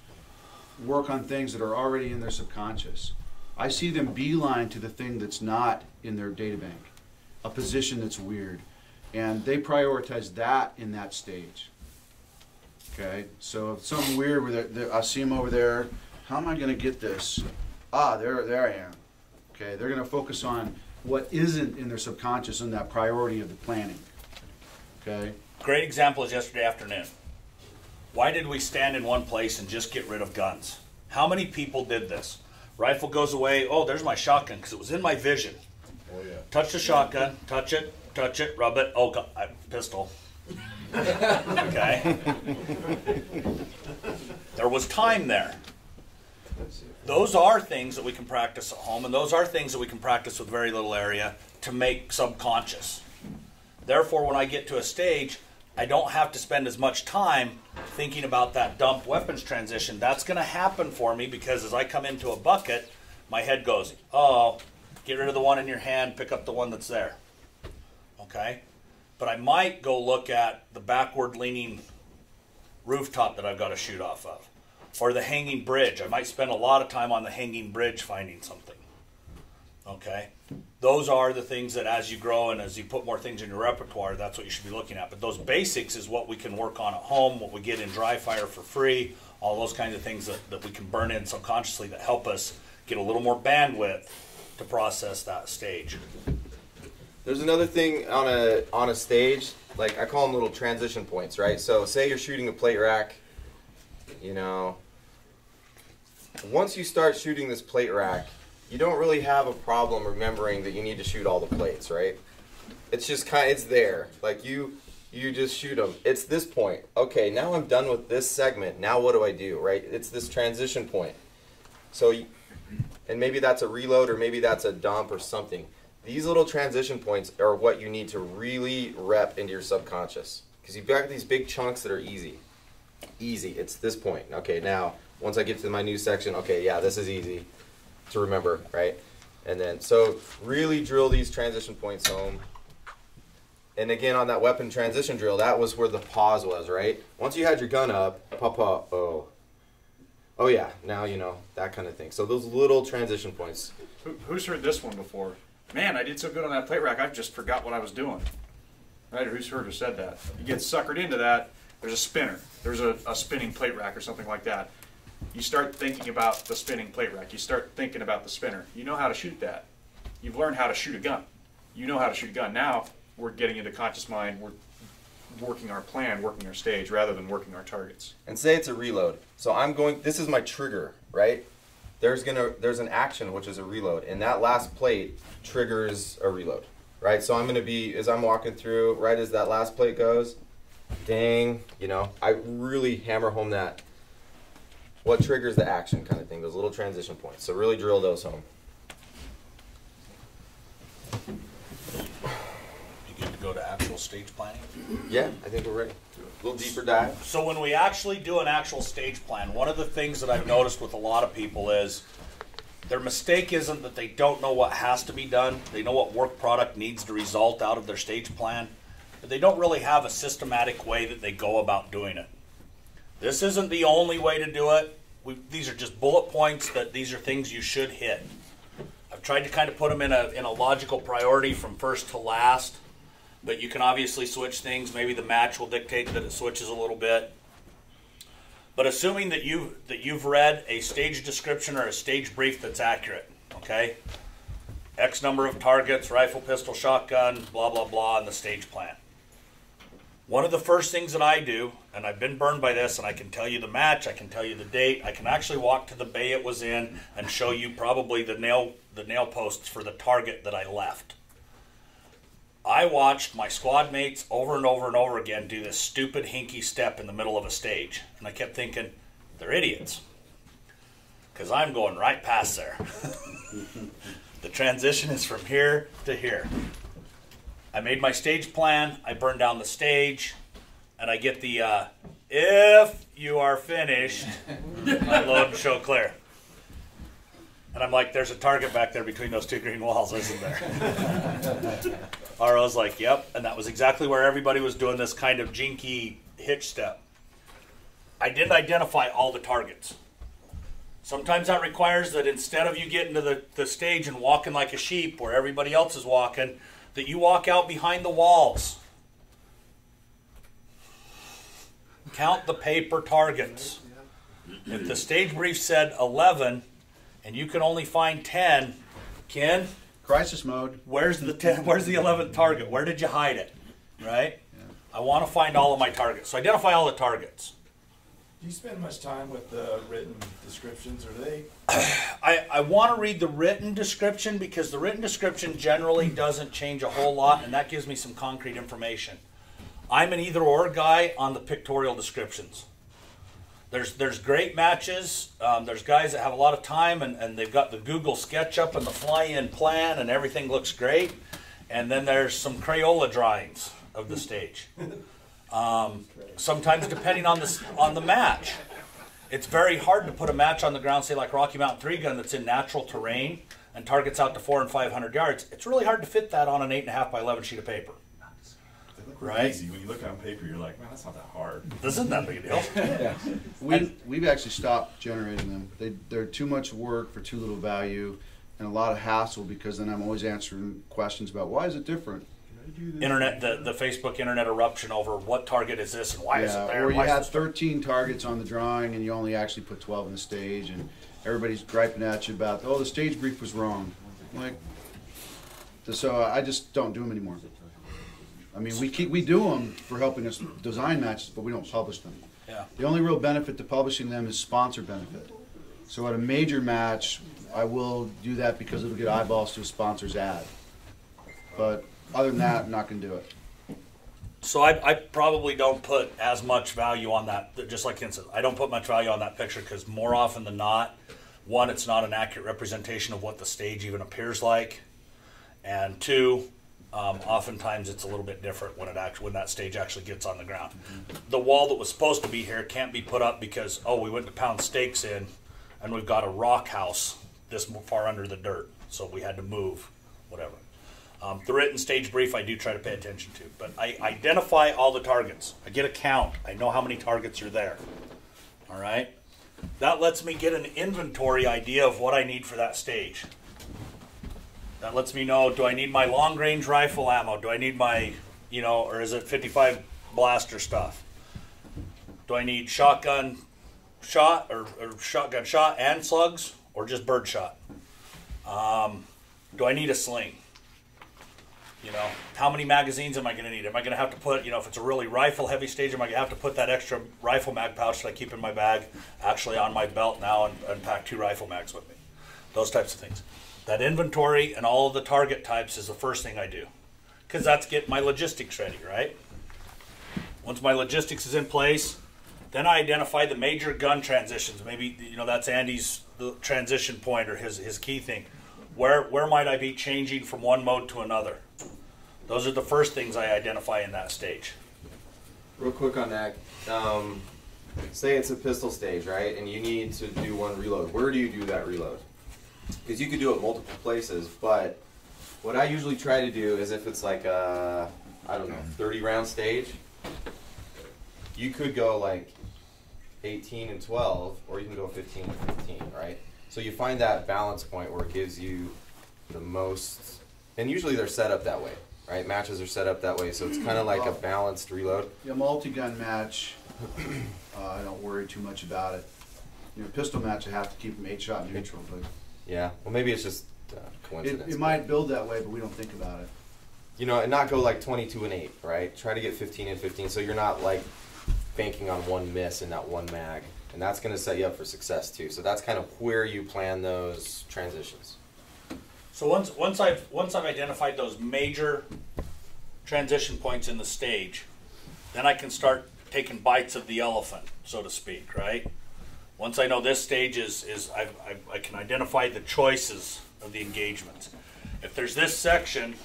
work on things that are already in their subconscious. I see them beeline to the thing that's not in their data bank, a position that's weird, and they prioritize that in that stage. Okay, so if something weird where they're- they're- I see them over there, how am I going to get this? Ah, there, there I am. Okay, they're going to focus on what isn't in their subconscious and that priority of the planning. Okay, Great example is yesterday afternoon. Why did we stand in one place and just get rid of guns? How many people did this? Rifle goes away. Oh, there's my shotgun because it was in my vision. Oh, yeah. Touch the shotgun. Touch it. Touch it. Rub it. Oh, God, I, pistol. okay. There was time there. Those are things that we can practice at home, and those are things that we can practice with very little area to make subconscious. Therefore, when I get to a stage, I don't have to spend as much time thinking about that dump weapons transition. That's going to happen for me because as I come into a bucket, my head goes, oh, get rid of the one in your hand, pick up the one that's there. Okay? But I might go look at the backward leaning rooftop that I've got to shoot off of. Or the hanging bridge. I might spend a lot of time on the hanging bridge finding something. Okay? Those are the things that as you grow and as you put more things in your repertoire, that's what you should be looking at. But those basics is what we can work on at home, what we get in dry fire for free, all those kinds of things that, that we can burn in subconsciously that help us get a little more bandwidth to process that stage. There's another thing on a on a stage, like I call them little transition points, right? So say you're shooting a plate rack, you know. Once you start shooting this plate rack, you don't really have a problem remembering that you need to shoot all the plates, right? It's just kind it's there. Like you you just shoot them. It's this point. Okay, now I'm done with this segment. Now what do I do, right? It's this transition point. So and maybe that's a reload or maybe that's a dump or something. These little transition points are what you need to really rep into your subconscious because you've got these big chunks that are easy. Easy. It's this point. Okay, now once I get to my new section, okay, yeah, this is easy to remember, right? And then so really drill these transition points home. And again on that weapon transition drill, that was where the pause was, right? Once you had your gun up, up, oh. Oh yeah, now you know, that kind of thing. So those little transition points. Who, who's heard this one before? Man, I did so good on that plate rack, I just forgot what I was doing. Right? Or who's heard or said that? You get suckered into that. There's a spinner. There's a, a spinning plate rack or something like that. You start thinking about the spinning plate rack. You start thinking about the spinner. You know how to shoot that. You've learned how to shoot a gun. You know how to shoot a gun. Now we're getting into conscious mind. We're working our plan, working our stage, rather than working our targets. and say it's a reload. So I'm going. This is my trigger, right? There's gonna there's an action which is a reload, and that last plate triggers a reload, right? So I'm gonna be as I'm walking through, right as that last plate goes, ding, you know, I really hammer home that what triggers the action kind of thing, those little transition points. So really drill those home. You good to go to actual stage planning? Yeah, I think we're ready. A little deeper dive. So when we actually do an actual stage plan, one of the things that I've noticed with a lot of people is their mistake isn't that they don't know what has to be done. They know what work product needs to result out of their stage plan, but they don't really have a systematic way that they go about doing it. This isn't the only way to do it. We, these are just bullet points that these are things you should hit. I've tried to kind of put them in a in a logical priority from first to last but you can obviously switch things. Maybe the match will dictate that it switches a little bit. But assuming that you that you've read a stage description or a stage brief that's accurate, okay? X number of targets, rifle, pistol, shotgun, blah blah blah, and the stage plan. One of the first things that I do, and I've been burned by this, and I can tell you the match, I can tell you the date, I can actually walk to the bay it was in and show you probably the nail the nail posts for the target that I left. I watched my squad mates over and over and over again do this stupid hinky step in the middle of a stage. And I kept thinking, they're idiots. Because I'm going right past there. The transition is from here to here. I made my stage plan. I burned down the stage, and I get the uh, if you are finished, unload and show clear. And I'm like, there's a target back there between those two green walls, isn't there? RO's like, yep. And that was exactly where everybody was doing this kind of jinky hitch step. I didn't identify all the targets. Sometimes that requires that instead of you getting to the, the stage and walking like a sheep where everybody else is walking, that you walk out behind the walls. Count the paper targets. If the stage brief said 11 and you can only find 10, Ken, Crisis mode. where's the 10, where's the 11th target? Where did you hide it? Right? I want to find all of my targets. So identify all the targets. Do you spend much time with the written descriptions? Are they? I, I want to read the written description because the written description generally doesn't change a whole lot, and that gives me some concrete information. I'm an either or guy on the pictorial descriptions. There's there's great matches. Um, there's guys that have a lot of time and, and they've got the Google SketchUp and the fly-in plan and everything looks great. And then there's some Crayola drawings of the stage. Um, sometimes depending on the on the match, it's very hard to put a match on the ground, say like Rocky Mountain Three Gun, that's in natural terrain and targets out to four and five hundred yards. It's really hard to fit that on an eight and a half by eleven sheet of paper. They look Right. Easy. When you look on paper, you're like, man, that's not that hard. This isn't that big a deal. Yeah. We, we've actually stopped generating them. They, they're too much work for too little value and a lot of hassle because then I'm always answering questions about why is it different? Internet, the, the Facebook internet eruption over what target is this and why is it there? Or you had 13 targets on the drawing and you only actually put 12 on the stage and everybody's griping at you about, oh, the stage brief was wrong. Like, so I just don't do them anymore. I mean, we keep, we do them for helping us design matches, but we don't publish them. Yeah. The only real benefit to publishing them is sponsor benefit. So at a major match, I will do that because it'll get eyeballs to a sponsor's ad. But other than that, I'm not gonna do it. So I, I probably don't put as much value on that, just like Ken said, I don't put much value on that picture because more often than not, one, it's not an accurate representation of what the stage even appears like, and two, um, oftentimes it's a little bit different when it actually when that stage actually gets on the ground. The wall that was supposed to be here can't be put up because oh we went to pound stakes in, and we've got a rock house this far under the dirt, so we had to move, whatever. Um, the written stage brief I do try to pay attention to, but I identify all the targets. I get a count. I know how many targets are there. All right. That lets me get an inventory idea of what I need for that stage. That lets me know do I need my long range rifle ammo? Do I need my, you know, or is it 55 blaster stuff? Do I need shotgun shot or, or shotgun shot and slugs or just bird shot? Um, do I need a sling? You know, how many magazines am I going to need? Am I going to have to put, you know, if it's a really rifle heavy stage, am I going to have to put that extra rifle mag pouch that I keep in my bag actually on my belt now and, and pack two rifle mags with me? Those types of things. That inventory and all of the target types is the first thing I do because that's getting my logistics ready, right? Once my logistics is in place, then I identify the major gun transitions. Maybe you know that's Andy's transition point or his his key thing. Where where might I be changing from one mode to another? Those are the first things I identify in that stage. Real quick on that, um, say it's a pistol stage, right? And you need to do one reload. Where do you do that reload? Because you could do it multiple places, but what I usually try to do is if it's like a, I don't know, 30 round stage, you could go like 18 and 12, or you can go 15 and 15, right? So you find that balance point where it gives you the most, and usually they're set up that way, right? Matches are set up that way, so it's kind of like a balanced reload. Yeah, multi-gun match, uh, I don't worry too much about it. You know, pistol match, I have to keep them eight shot neutral, but Yeah, well, maybe it's just uh, it, coincidence. it might build that way, but we don't think about it. you know, and not go like 22 and 8, right? Try to get 15 and 15 so you're not like banking on one miss in that one mag. And that's going to set you up for success too. So that's kind of where you plan those transitions. So once once I've once I've identified those major transition points in the stage, then I can start taking bites of the elephant, so to speak, right? Once I know this stage is is I, I, I can identify the choices of the engagements. If there's this section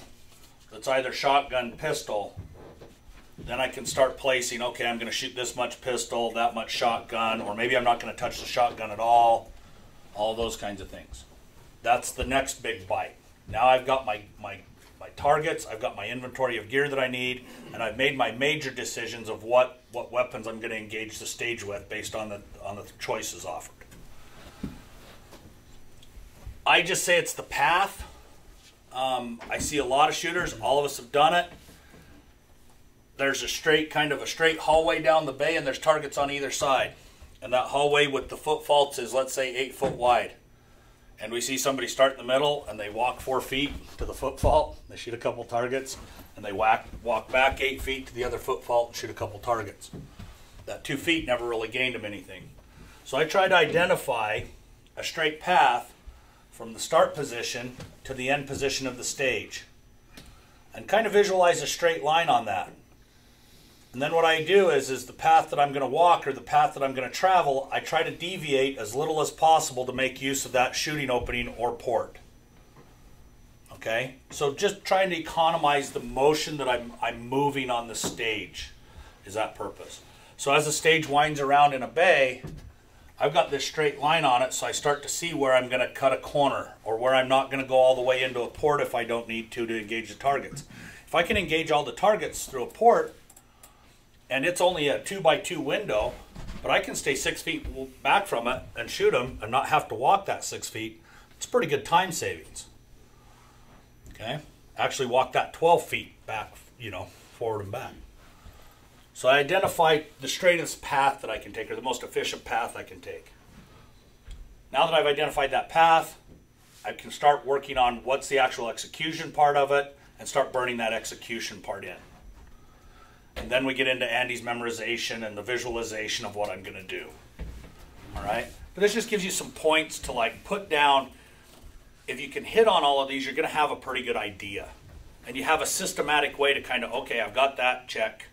that's either shotgun, pistol, then I can start placing, okay, I'm going to shoot this much pistol, that much shotgun, or maybe I'm not going to touch the shotgun at all, all those kinds of things. That's the next big bite. Now I've got my, my, my targets, I've got my inventory of gear that I need, and I've made my major decisions of what, what weapons I'm going to engage the stage with based on the, on the choices offered. I just say it's the path. Um, I see a lot of shooters, all of us have done it there's a straight kind of a straight hallway down the bay and there's targets on either side. And that hallway with the foot faults is let's say eight foot wide. And we see somebody start in the middle and they walk four feet to the foot fault they shoot a couple targets and they whack, walk back eight feet to the other foot fault and shoot a couple targets. That two feet never really gained them anything. So i try to identify a straight path from the start position to the end position of the stage and kind of visualize a straight line on that and then what I do is, is the path that I'm going to walk or the path that I'm going to travel, I try to deviate as little as possible to make use of that shooting opening or port. Okay? So just trying to economize the motion that I'm, I'm moving on the stage is that purpose. So as the stage winds around in a bay, I've got this straight line on it, so I start to see where I'm going to cut a corner or where I'm not going to go all the way into a port if I don't need to to engage the targets. If I can engage all the targets through a port, and it's only a two by two window, but I can stay six feet back from it and shoot them and not have to walk that six feet. It's pretty good time savings. Okay, actually walk that 12 feet back, you know, forward and back. So I identify the straightest path that I can take or the most efficient path I can take. Now that I've identified that path, I can start working on what's the actual execution part of it and start burning that execution part in. And then we get into Andy's memorization and the visualization of what I'm going to do. All right? But this just gives you some points to like put down. If you can hit on all of these, you're going to have a pretty good idea. And you have a systematic way to kind of, okay, I've got that, check.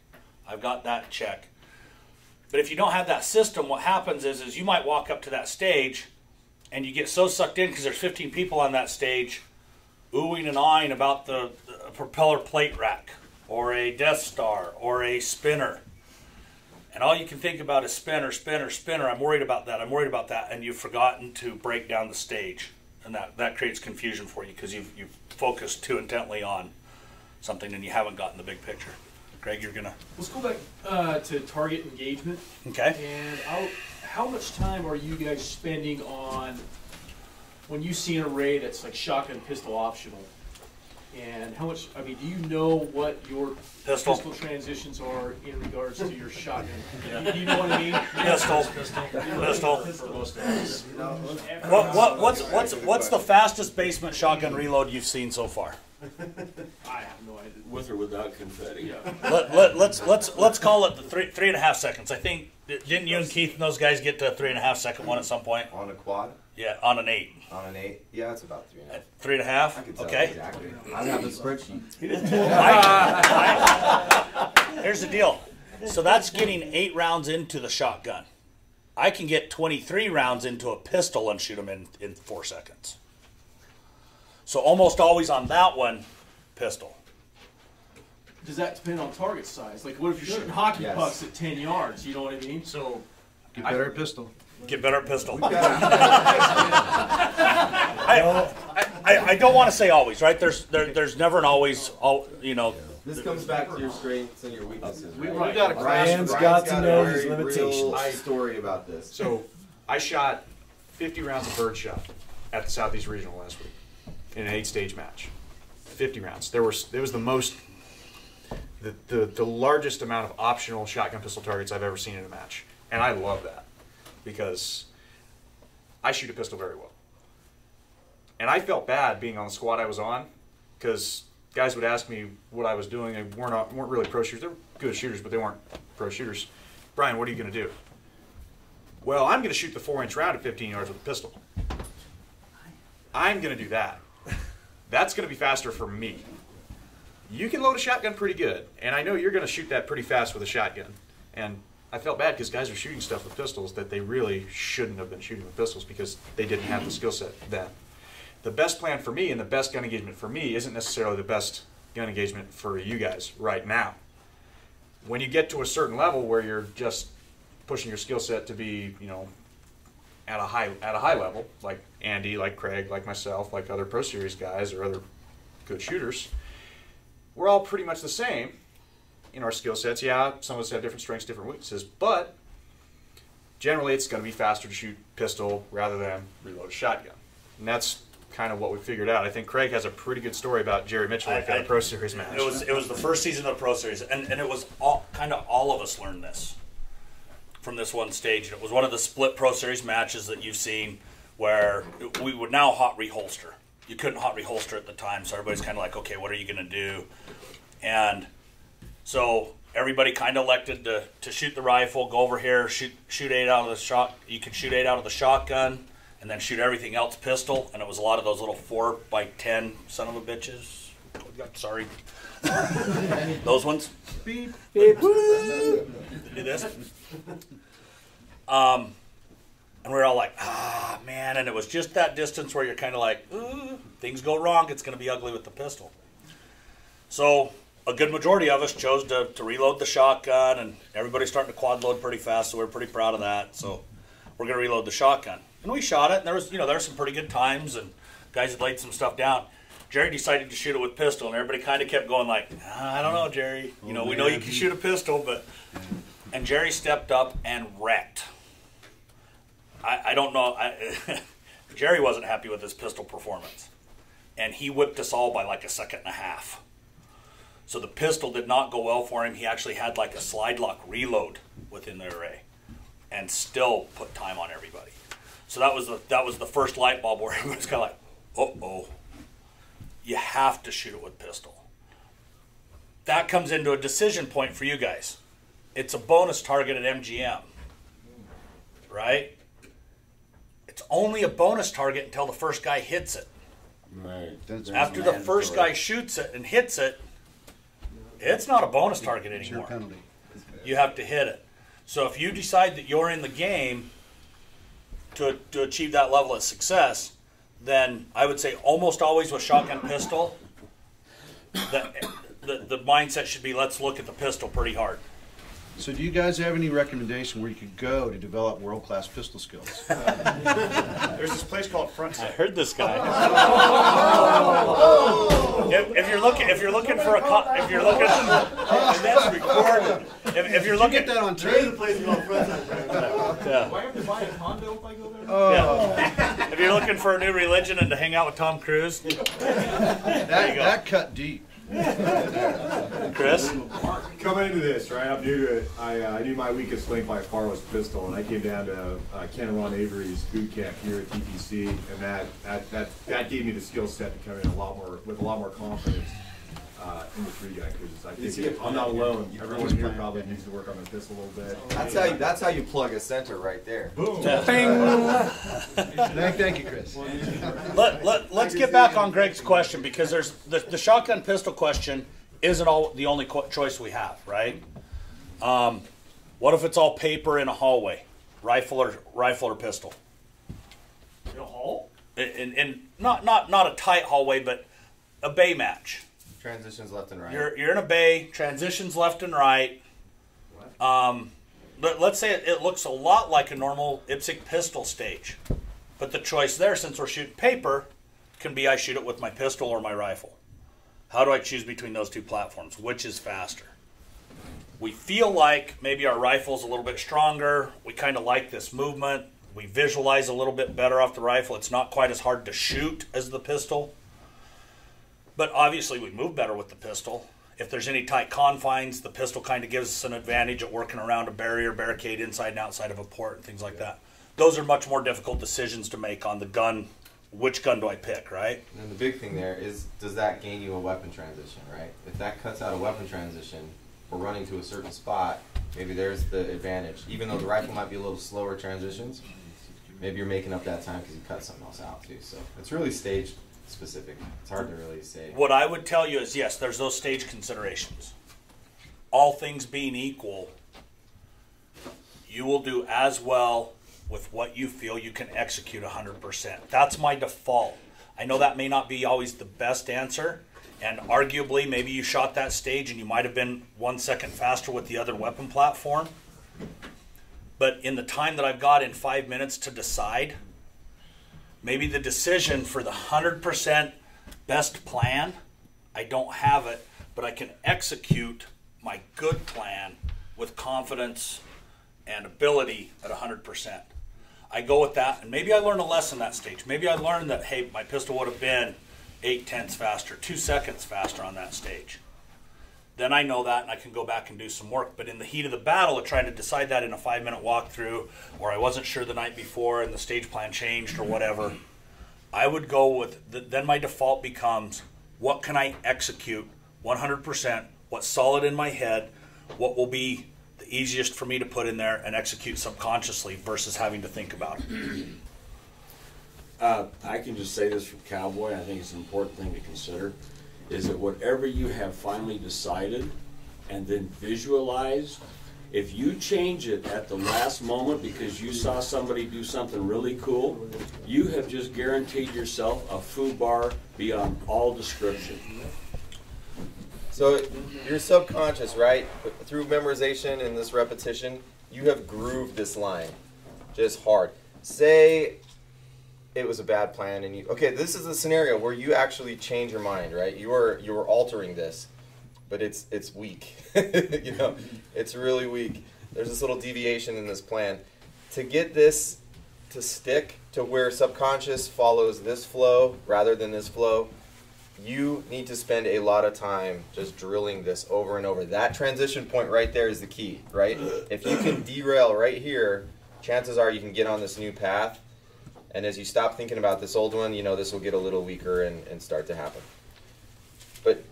I've got that, check. But if you don't have that system, what happens is, is you might walk up to that stage and you get so sucked in because there's 15 people on that stage oohing and eyeing about the, the propeller plate rack or a Death Star or a spinner. And all you can think about is spinner, spinner, spinner. I'm worried about that. I'm worried about that. And you've forgotten to break down the stage. And that, that creates confusion for you because you've, you've focused too intently on something and you haven't gotten the big picture. Greg, you're going to. Let's go back uh, to target engagement. Okay. And I'll, how much time are you guys spending on when you see an array that's like shotgun pistol optional? And how much, I mean, do you know what your Pistol. pistol transitions are in regards to your shotgun? Do you know what I mean? Pistol. Pistol. For most of us. What, what, what's, what's, what's the fastest basement shotgun reload you've seen so far? I have no idea. With or without confetti. Let, let, let's, let's, let's call it the three, three and a half seconds. I think, didn't you and Keith and those guys get to a three and a half second one at some point? On a quad? Yeah, on an eight. On an eight? Yeah, it's about three and a half. Three and a half? I can tell Okay. exactly. I have a spreadsheet. Here's the deal. So that's getting eight rounds into the shotgun. I can get 23 rounds into a pistol and shoot them in, in four seconds. So almost always on that one, pistol. Does that depend on target size? Like, what if you're shooting hockey Yes. pucks at 10 yards? You know what I mean? So, Get better at pistol. Get better at pistol. I, I, I don't want to say always, right? There's there, there's never an always, all you know. This comes back to your strengths and your weaknesses. We- right? we got a Brian's grasp- got, Brian's to know a his very limitations. real story about this. So, I shot 50 rounds of birdshot at the Southeast Regional last week in an eight-stage match. 50 rounds. There was it was the most, the, the the largest amount of optional shotgun pistol targets I've ever seen in a match, and I love that because I shoot a pistol very well. And I felt bad being on the squad I was on because guys would ask me what I was doing. They weren't weren't really pro shooters. They were good shooters, but they weren't pro shooters. Brian, what are you going to do? Well, I'm going to shoot the four inch round at 15 yards with a pistol. I'm going to do that. That's going to be faster for me. You can load a shotgun pretty good, and I know you're going to shoot that pretty fast with a shotgun. And I felt bad because guys were shooting stuff with pistols that they really shouldn't have been shooting with pistols because they didn't have the skill set then. the best plan for me and the best gun engagement for me isn't necessarily the best gun engagement for you guys right now. When you get to a certain level where you're just pushing your skill set to be, you know, at a high at a high level, like Andy, like Craig, like myself, like other Pro Series guys or other good shooters, we're all pretty much the same in our skill sets. Yeah, some of us have different strengths, different weaknesses, but generally it's going to be faster to shoot pistol rather than reload a shotgun. And that's kind of what we figured out. I think Craig has a pretty good story about Jerry Miculek at a Pro Series match. It was it was the first season of the Pro Series, and, and it was all kind of all of us learned this from this one stage. It was one of the split Pro Series matches that you've seen where we would now hot reholster. You couldn't hot reholster at the time, so everybody's kind of like, okay, what are you going to do? And so everybody kind of elected to, to shoot the rifle, go over here, shoot shoot eight out of the shot. You can shoot eight out of the shotgun, and then shoot everything else pistol. And it was a lot of those little four by ten son of a bitches. Sorry, those ones. Beep. Beep. Do this. Um, and we are all like, ah, man. And it was just that distance where you're kind of like, "Ooh, things go wrong. It's going to be ugly with the pistol. So a good majority of us chose to, to reload the shotgun, and everybody's starting to quad load pretty fast, so we're pretty proud of that. So we're going to reload the shotgun. And we shot it, and there was, you know, there were some pretty good times, and guys had laid some stuff down. Jerry decided to shoot it with pistol, and everybody kind of kept going like, "Ah, I don't know, Jerry. You know, we know you can shoot a pistol, but. And Jerry stepped up and wrecked. I, I don't know. I, Jerry wasn't happy with his pistol performance, and he whipped us all by like a second and a half. So the pistol did not go well for him. He actually had like a slide lock reload within the array, and still put time on everybody. So that was the that was the first light bulb where everybody's kind of like, "Oh oh, you have to shoot it with pistol." That comes into a decision point for you guys. It's a bonus target at MGM, right? It's only a bonus target until the first guy hits it. Right. After the first guy shoots it and hits it, it's not a bonus target It's your anymore. penalty. You have to hit it. So if you decide that you're in the game to, to achieve that level of success, then I would say almost always with shotgun pistol, the, the, the mindset should be let's look at the pistol pretty hard. So, do you guys have any recommendation where you could go to develop world class pistol skills? There's this place called Front I heard this guy. Oh. if, if you're looking, if you're looking for a, co- if you're looking, and that's recorded. If, if you're looking, get that on tape. Yeah. Do I have to buy a condo if I go there? Oh, Yeah. if you're looking for a new religion and to hang out with Tom Cruise, that, that cut deep. Chris. Coming into this, right, I'm new to it. I, uh, I knew my weakest link by far was pistol, and I came down to uh, Ken Ron Avery's boot camp here at TPC, and that, that, that, that gave me the skill set to come in a lot more, with a lot more confidence uh, in the three gun, because I think it- I'm not alone. Everyone here probably needs to work on the pistol a little bit. That's how you, that's how you plug a center right there. Boom. Thank, thank you, Chris. Let, let, let's get back on Greg's question because there's the, the shotgun pistol question isn't all the only co- choice we have, right? Um, what if it's all paper in a hallway, rifle or rifle or pistol? In a hall? In, in, in not not not a tight hallway, but a bay match. Transitions left and right. You're you're in a bay, transitions left and right. Um, but let's say it, it looks a lot like a normal IPSC pistol stage, but the choice there, since we're shooting paper, can be I shoot it with my pistol or my rifle. How do I choose between those two platforms? Which is faster? We feel like maybe our rifle's a little bit stronger. We kind of like this movement. We visualize a little bit better off the rifle. It's not quite as hard to shoot as the pistol. But obviously, we move better with the pistol. If there's any tight confines, the pistol kind of gives us an advantage at working around a barrier, barricade inside and outside of a port, and things like that. Those are much more difficult decisions to make on the gun. Which gun do I pick, right? And the big thing there is, does that gain you a weapon transition, right? If that cuts out a weapon transition, we're running to a certain spot, maybe there's the advantage. Even though the rifle might be a little slower transitions, maybe you're making up that time because you cut something else out too. So it's really stage specific. It's hard to really say. What I would tell you is yes, there's those stage considerations. All things being equal, you will do as well with what you feel you can execute 100%. That's my default. I know that may not be always the best answer, and arguably, maybe you shot that stage and you might have been one second faster with the other weapon platform. But in the time that I've got in five minutes to decide, maybe the decision for the 100% best plan, I don't have it, but I can execute my good plan with confidence and ability at 100%. I go with that, and maybe I learn a lesson that stage. Maybe I learned that, hey, my pistol would have been eight tenths faster, two seconds faster on that stage. Then I know that, and I can go back and do some work. But in the heat of the battle of trying to decide that in a five minute walkthrough, or I wasn't sure the night before and the stage plan changed or whatever, I would go with, the, then my default becomes what can I execute 100%, what's solid in my head, what will be the easiest for me to put in there and execute subconsciously versus having to think about it. Uh, I can just say this from Cowboy, I think it's an important thing to consider, is that whatever you have finally decided and then visualized, if you change it at the last moment because you saw somebody do something really cool, you have just guaranteed yourself a foo bar beyond all description. So your subconscious, right? Through memorization and this repetition, you have grooved this line just hard. Say it was a bad plan and you okay, this is a scenario where you actually change your mind, right? You are you are altering this, but it's it's weak. you know, it's really weak. There's this little deviation in this plan. To get this to stick to where subconscious follows this flow rather than this flow, you need to spend a lot of time just drilling this over and over. That transition point right there is the key, right? If you can derail right here, chances are you can get on this new path. And as you stop thinking about this old one, you know this will get a little weaker and, and start to happen. But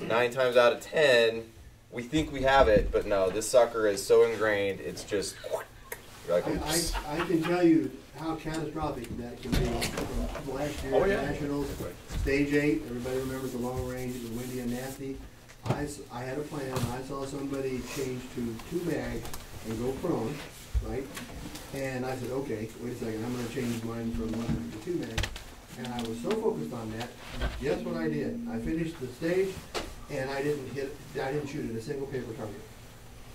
nine times out of ten, we think we have it, but no, this sucker is so ingrained, it's just like, I. I, I can tell you how catastrophic that can be. From last year Oh, yeah. Nationals, stage eight, everybody remembers the long range, it was windy and nasty. I, I had a plan, I saw somebody change to two mags and go prone, right? And I said, okay, wait a second, I'm gonna change mine from one mag to two mags. And I was so focused on that, guess what I did? I finished the stage and I didn't hit, I didn't shoot at a single paper target.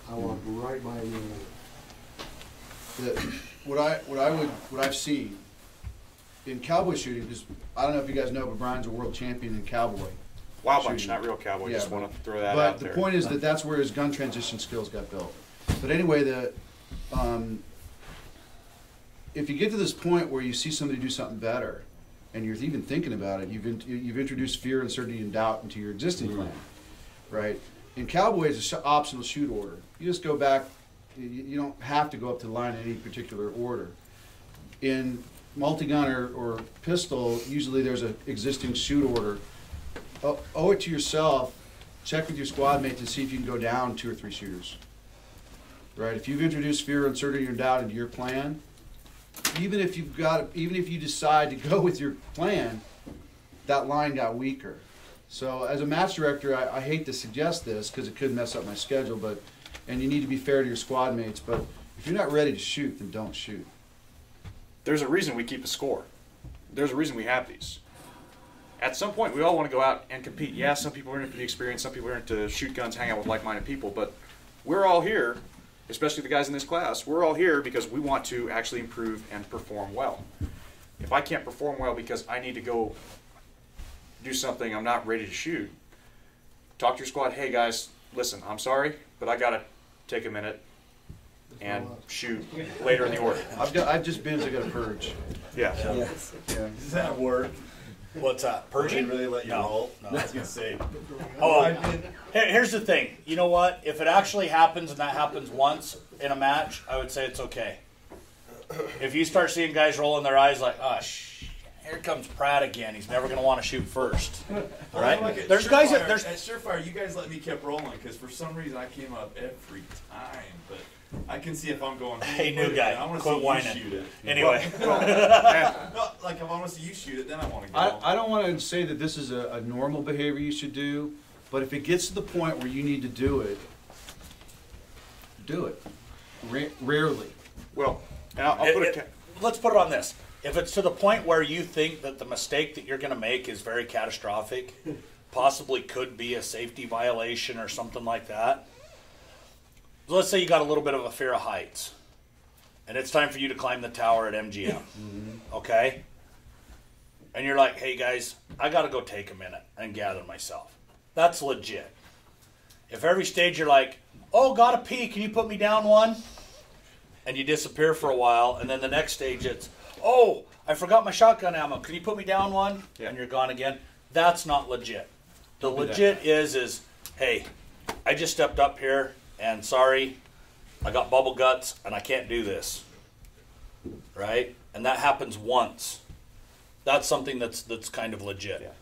I hmm. walked right by every one of them. the, what I what I would what I've seen in cowboy shooting, because I don't know if you guys know, but Brian's a world champion in cowboy. Wild Bunch, shooting. not real cowboy. Yeah, Just but- want to throw that out. but out the there. point is that that's where his gun transition skills got built. But anyway, the um, if you get to this point where you see somebody do something better, and you're even thinking about it, you've in, you've introduced fear, uncertainty, and doubt into your existing plan, right? In cowboy, it's an optional shoot order. You just go back. You, you don't have to go up to the line in any particular order. In multi-gun or, or pistol, usually there's an existing shoot order. O- owe it to yourself. Check with your squad mate to see if you can go down two or three shooters. Right? If you've introduced fear, uncertainty, or doubt into your plan, even if you've got, even if you decide to go with your plan, that line got weaker. So as a match director, I, I hate to suggest this because it could mess up my schedule, but and you need to be fair to your squad mates. But if you're not ready to shoot, then don't shoot. There's a reason we keep a score. There's a reason we have these. At some point, we all want to go out and compete. Yeah, some people are in it for the experience. Some people are in to shoot guns, hang out with like-minded people. But we're all here, especially the guys in this class. We're all here because we want to actually improve and perform well. If I can't perform well because I need to go do something I'm not ready to shoot, talk to your squad. Hey guys, listen, I'm sorry, but I gotta take a minute and shoot later in the order. I've got, I've just been, to got a purge. Yeah. Yeah. Does that work? What's up, Purging? They really let you No, roll? no. I was gonna say. Oh, here- here's the thing. You know what? If it actually happens and that happens once in a match, I would say it's okay. If you start seeing guys rolling their eyes like, oh, sh- here comes Pratt again. He's never going to want to shoot first. All right? At There's guys that there's at Surefire. You guys let me keep rolling because for some reason I came up every time, but I can see if I'm going. Hey, new guy, I want to quit see whining. you shoot it. Anyway. Well, well, no, like if I want to see you shoot it, then I want to go. I, I don't want to say that this is a, a normal behavior you should do, but if it gets to the point where you need to do it, do it. Ra- rarely. Well, and I'll, I'll It- put a it- ca- let's put it on this. If it's to the point where you think that the mistake that you're going to make is very catastrophic, possibly could be a safety violation or something like that. Let's say you got a little bit of a fear of heights, and it's time for you to climb the tower at MGM. Mm-hmm. Okay? And you're like, hey guys, I got to go take a minute and gather myself. That's legit. If every stage you're like, oh, got a pee, can you put me down one? And you disappear for a while, and then the next stage it's, oh, I forgot my shotgun ammo, can you put me down one? And you're gone again. That's not legit. The Don't do that. legit is, is, hey, I just stepped up here, and sorry, I got bubble guts, and I can't do this. Right? And that happens once. That's something that's that's kind of legit.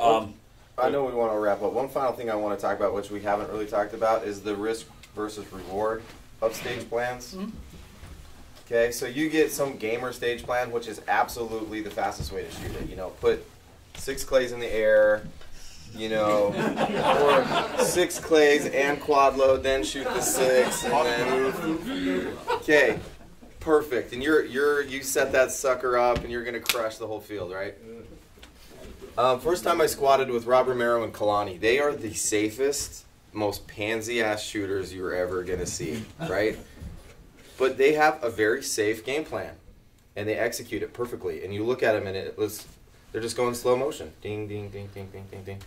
Um, I know we want to wrap up. One final thing I want to talk about, which we haven't really talked about, is the risk versus reward of stage plans. Okay, so you get some gamer stage plan, which is absolutely the fastest way to shoot it. You know, put six clays in the air, you know, or six clays and quad load, then shoot the six, and then okay, perfect. And you're you're you set that sucker up, and you're gonna crush the whole field, right? Um, first time I squatted with Rob Romero and Kalani, they are the safest, most pansy ass shooters you're ever gonna see, right? But they have a very safe game plan, and they execute it perfectly. And you look at them, and it was they're just going slow motion, ding, ding, ding, ding, ding, ding, ding.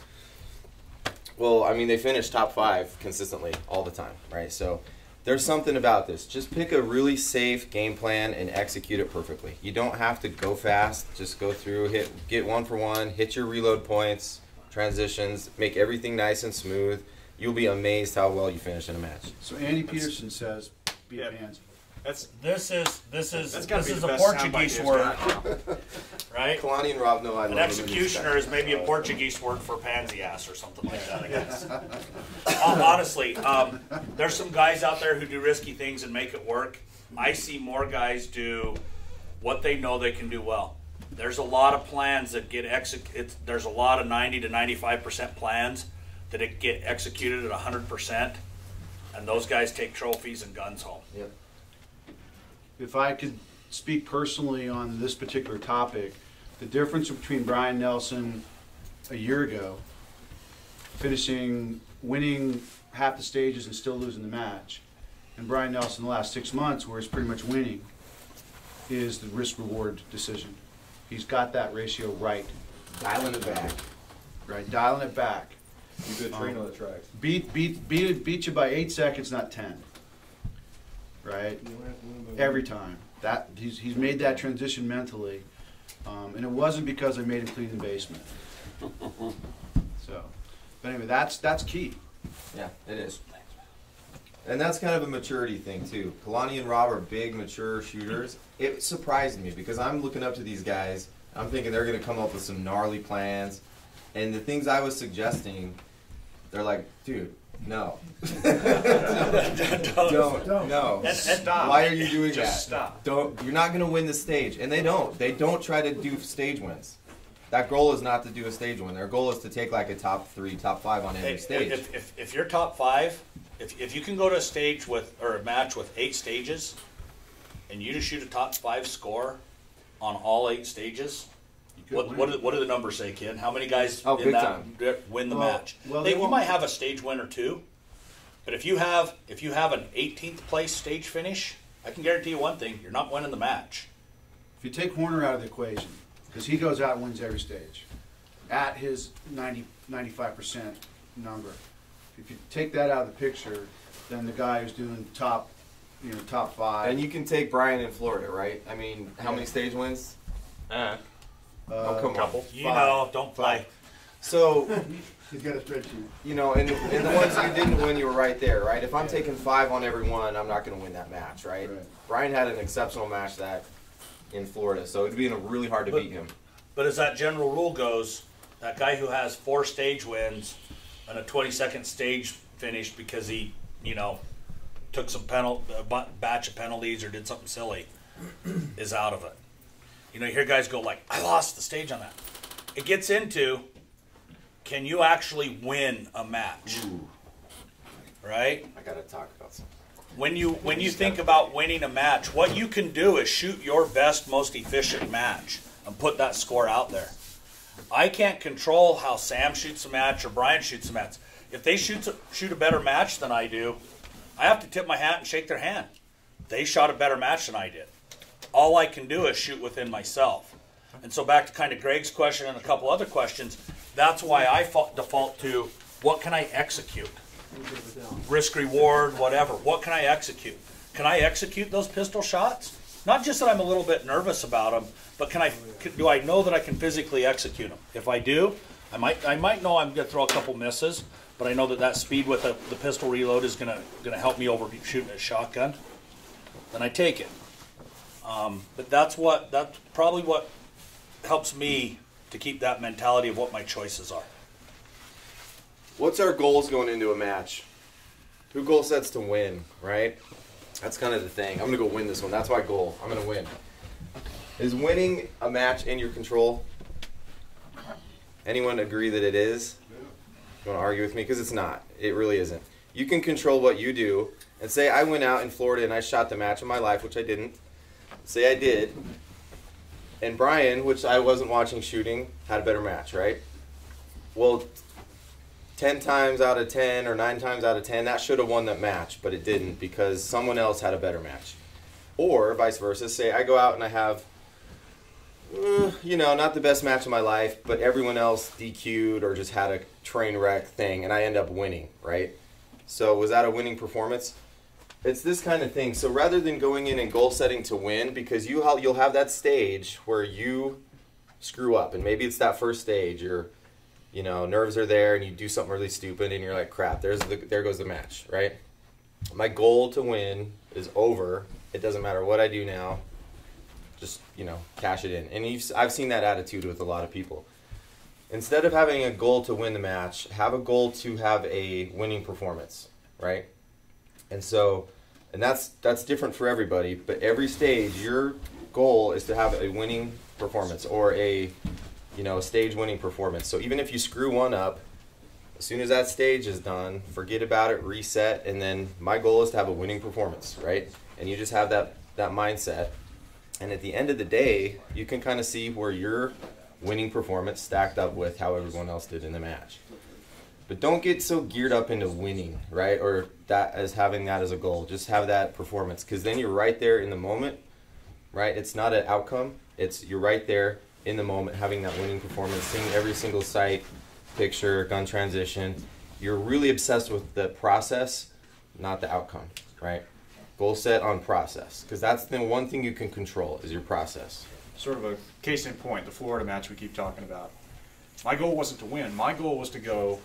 Well, I mean, they finish top five consistently all the time, right? So there's something about this. Just pick a really safe game plan and execute it perfectly. You don't have to go fast. Just go through, hit, get one for one, hit your reload points, transitions, make everything nice and smooth. You'll be amazed how well you finish in a match. So Andy Peterson says, be a pansy. That's this is this is this is a Portuguese word, right? Kalani and Rob know I An love executioner is maybe a Portuguese word for pansy ass or something like that. I guess. Hon- Honestly, um, there's some guys out there who do risky things and make it work. I see more guys do what they know they can do well. There's a lot of plans that get executed. There's a lot of 90 to 95 percent plans that get executed at 100 percent, and those guys take trophies and guns home. Yep. If I could speak personally on this particular topic, the difference between Brian Nelson a year ago, finishing, winning half the stages and still losing the match, and Brian Nelson the last six months where he's pretty much winning, is the risk reward decision. He's got that ratio right. Dialing it back. Right, dialing it back. You good train on the tracks. Beat, beat, beat, beat you by eight seconds, not ten. Right? Every time. That, he's, he's made that transition mentally. Um, and it wasn't because I made him clean the basement. So, but anyway, that's, that's key. Yeah, it is. And that's kind of a maturity thing too. Kalani and Rob are big, mature shooters. It surprised me because I'm looking up to these guys. I'm thinking they're going to come up with some gnarly plans, and the things I was suggesting, they're like, dude, no, don't, no, And- and stop. Why are you doing Just that? stop. Don't. You're not going to win the stage, and they don't. They don't try to do stage wins. That goal is not to do a stage win. Their goal is to take like a top three, top five on every Hey, stage. If, if, if you're top five, if, if you can go to a stage with or a match with eight stages, and you just shoot a top five score on all eight stages, what what do, what do the numbers say, Ken? How many guys Oh, in that time. win the Well- match? well, They- they you might have a stage win or two, but if you have if you have an 18th place stage finish, I can guarantee you one thing: you're not winning the match. If you take Horner out of the equation, because he goes out and wins every stage at his 90, 95% number. If you take that out of the picture, then the guy who's doing top, you know, top five. And you can take Brian in Florida, right? I mean, how many stage wins? Uh, oh, come on. You know, don't play. So, He's got a spreadsheet. you know, and, and the ones you didn't win, you were right there, right? If I'm taking five on every one, I'm not going to win that match, right? Brian had an exceptional match that in Florida, so it'd be really hard to But- beat him. But as that general rule goes, that guy who has four stage wins and a 20 second stage finish because he, you know, took some penal a bu- batch of penalties or did something silly is out of it. You know, you hear guys go like, "I lost the stage on that." It gets into can you actually win a match? Right? I got to talk about something. when you when you think about winning a match, what you can do is shoot your best, most efficient match and put that score out there. I can't control how Sam shoots a match or Brian shoots a match. If they shoot shoot a better match than I do, I have to tip my hat and shake their hand. They shot a better match than I did. All I can do is shoot within myself. And so back to kind of Greg's question and a couple other questions, that's why I fa- default to what can I execute? Risk reward, whatever. What can I execute? Can I execute those pistol shots? Not just that I'm a little bit nervous about them, but can I? Do I know that I can physically execute them? If I do, I might. I might know I'm going to throw a couple misses, but I know that that speed with the, the pistol reload is going to going to help me over shooting a shotgun. Then I take it. Um, but that's what that's probably what helps me to keep that mentality of what my choices are. What's our goals going into a match? Who goal sets to win, right? That's kind of the thing. I'm gonna go win this one. That's my goal. I'm gonna win. Is winning a match in your control? Anyone agree that it is? You want to argue with me? Because it's not. It really isn't. You can control what you do. And say I went out in Florida and I shot the match of my life, which I didn't. Say I did. And Brian, which I wasn't watching shooting, had a better match, right? Well, 10 times out of 10 or 9 times out of 10, that should have won that match, but it didn't because someone else had a better match. Or vice versa, say I go out and I have, uh, you know, not the best match of my life, but everyone else DQ'd or just had a train wreck thing, and I end up winning, right? So was that a winning performance? It's this kind of thing. So rather than going in and goal setting to win, because you you'll have that stage where you screw up, and maybe it's that first stage, you're you know, nerves are there and you do something really stupid and you're like, crap, there's the, there goes the match, right? My goal to win is over. It doesn't matter what I do now. Just, you know, cash it in. And I've seen that attitude with a lot of people. Instead of having a goal to win the match, have a goal to have a winning performance, right? And so, and that's that's different for everybody, but every stage your goal is to have a winning performance or a you know, stage winning performance. So even if you screw one up, as soon as that stage is done, forget about it, reset, and then my goal is to have a winning performance, right? And you just have that that mindset. And at the end of the day, you can kind of see where your winning performance stacked up with how everyone else did in the match. But don't get so geared up into winning, right? Or that as having that as a goal. Just have that performance because then you're right there in the moment, right? It's not an outcome. It's you're right there in the moment, having that winning performance, seeing every single sight, picture, gun transition. You're really obsessed with the process, not the outcome, right? Goal set on process, because that's the one thing you can control is your process. Sort of a case in point, the Florida match we keep talking about. My goal wasn't to win. My goal was to go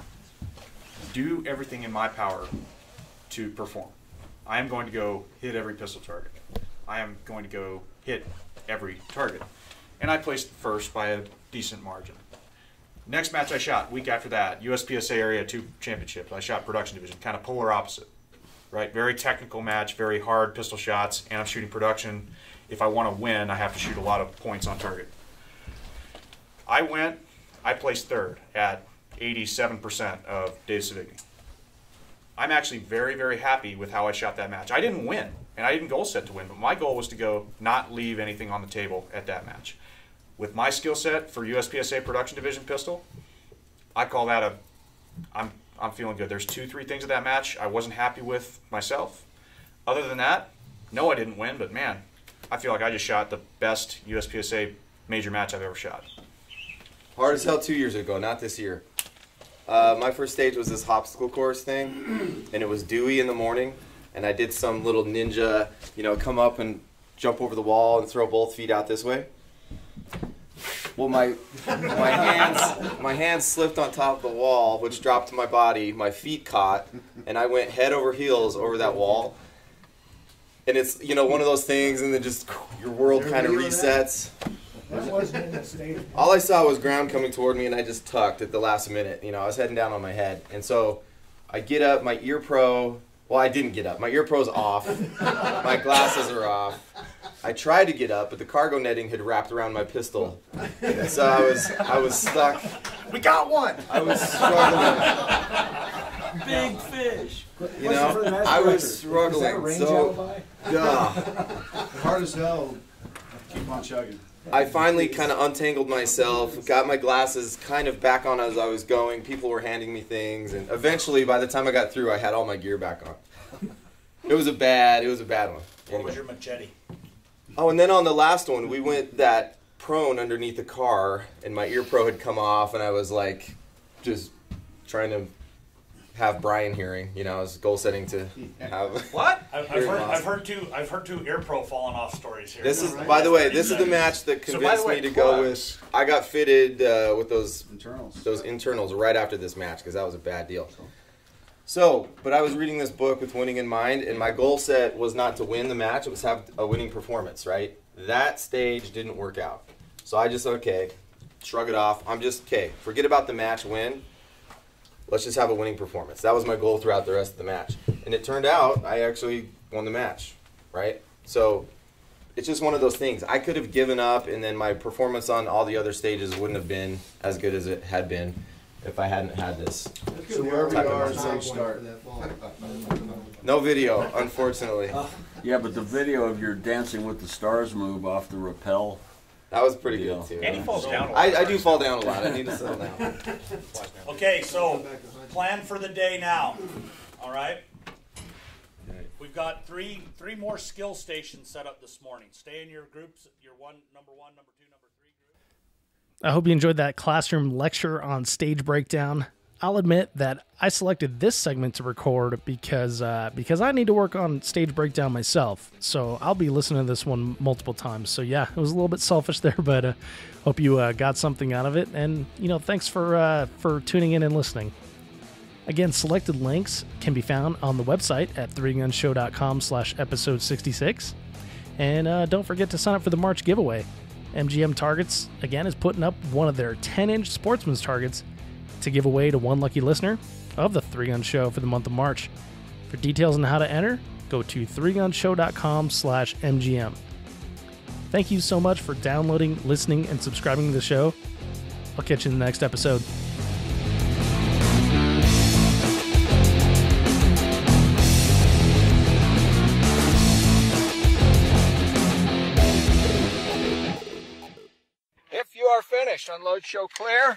do everything in my power to perform. I am going to go hit every pistol target. I am going to go hit every target and I placed first by a decent margin. Next match I shot, week after that, USPSA Area 2 Championships. I shot production division, kind of polar opposite. Right? Very technical match, very hard pistol shots, and I'm shooting production. If I want to win, I have to shoot a lot of points on target. I went, I placed third at 87% of Dave Sevigny. I'm actually very, very happy with how I shot that match. I didn't win, and I didn't goal set to win, but my goal was to go not leave anything on the table at that match with my skill set for USPSA production division pistol, I call that a. I'm I'm feeling good. There's two three things of that match I wasn't happy with myself. Other than that, no, I didn't win, but man, I feel like I just shot the best USPSA major match I've ever shot. Hard as hell two years ago, not this year. Uh, my first stage was this obstacle course thing, and it was dewy in the morning, and I did some little ninja, you know, come up and jump over the wall and throw both feet out this way. Well, my my hands my hands slipped on top of the wall, which dropped to my body. My feet caught, and I went head over heels over that wall. And it's you know one of those things, and then just your world kind of resets. All I saw was ground coming toward me, and I just tucked at the last minute. You know, I was heading down on my head, and so I get up. My ear pro. Well, I didn't get up. My ear pro's off. my glasses are off. I tried to get up, but the cargo netting had wrapped around my pistol, and so I was I was stuck. We got one. I was struggling. Big fish. You know, I was struggling so. Duh. Hard as hell. Keep on chugging. I finally kind of untangled myself, got my glasses kind of back on as I was going. People were handing me things, and eventually, by the time I got through, I had all my gear back on. It was a bad, it was a bad one. What was your machete? Oh, and then on the last one, we went that prone underneath the car, and my ear pro had come off, and I was like, just trying to have Brian hearing. You know, I was goal setting to have. What? I've, I've heard. I've heard two. I've heard two ear pro falling off stories here. This is, by the way, this is the match that So, by convinced the way, me to go plugs. with. I got fitted uh, with those internals, those internals right after this match because that was a bad deal. So, but I was reading this book with winning in mind, and my goal set was not to win the match; it was have a winning performance. Right? That stage didn't work out, so I just okay, shrug it off. I'm just okay. Forget about the match win. Let's just have a winning performance. That was my goal throughout the rest of the match, and it turned out I actually won the match. Right? So it's just one of those things. I could have given up, and then my performance on all the other stages wouldn't have been as good as it had been if I hadn't had this. So where we type are match. is they start. No video, unfortunately. Uh. Yeah, but the video of your Dancing with the Stars move off the rappel. That was pretty deal. good too. And he falls down a lot. I, I do fall down a lot. I need to settle down. Okay, so plan for the day now. All right. We've got three three more skill stations set up this morning. Stay in your groups. Your one, number one, number two, number three. group. I hope you enjoyed that classroom lecture on stage breakdown. I'll admit that I selected this segment to record because uh, because I need to work on stage breakdown myself. So I'll be listening to this one multiple times. So yeah, it was a little bit selfish there, but uh, hope you uh, got something out of it. And you know, thanks for uh, for tuning in and listening. Again, selected links can be found on the website at 3gunshow.com slash episode 66. And uh, don't forget to sign up for the March giveaway. MGM Targets, again, is putting up one of their 10 inch sportsman's targets to give away to one lucky listener of the Three Gun Show for the month of March. For details on how to enter, go to 3gunshow.com slash MGM. Thank you so much for downloading, listening, and subscribing to the show. I'll catch you in the next episode. If you are finished, unload show clear.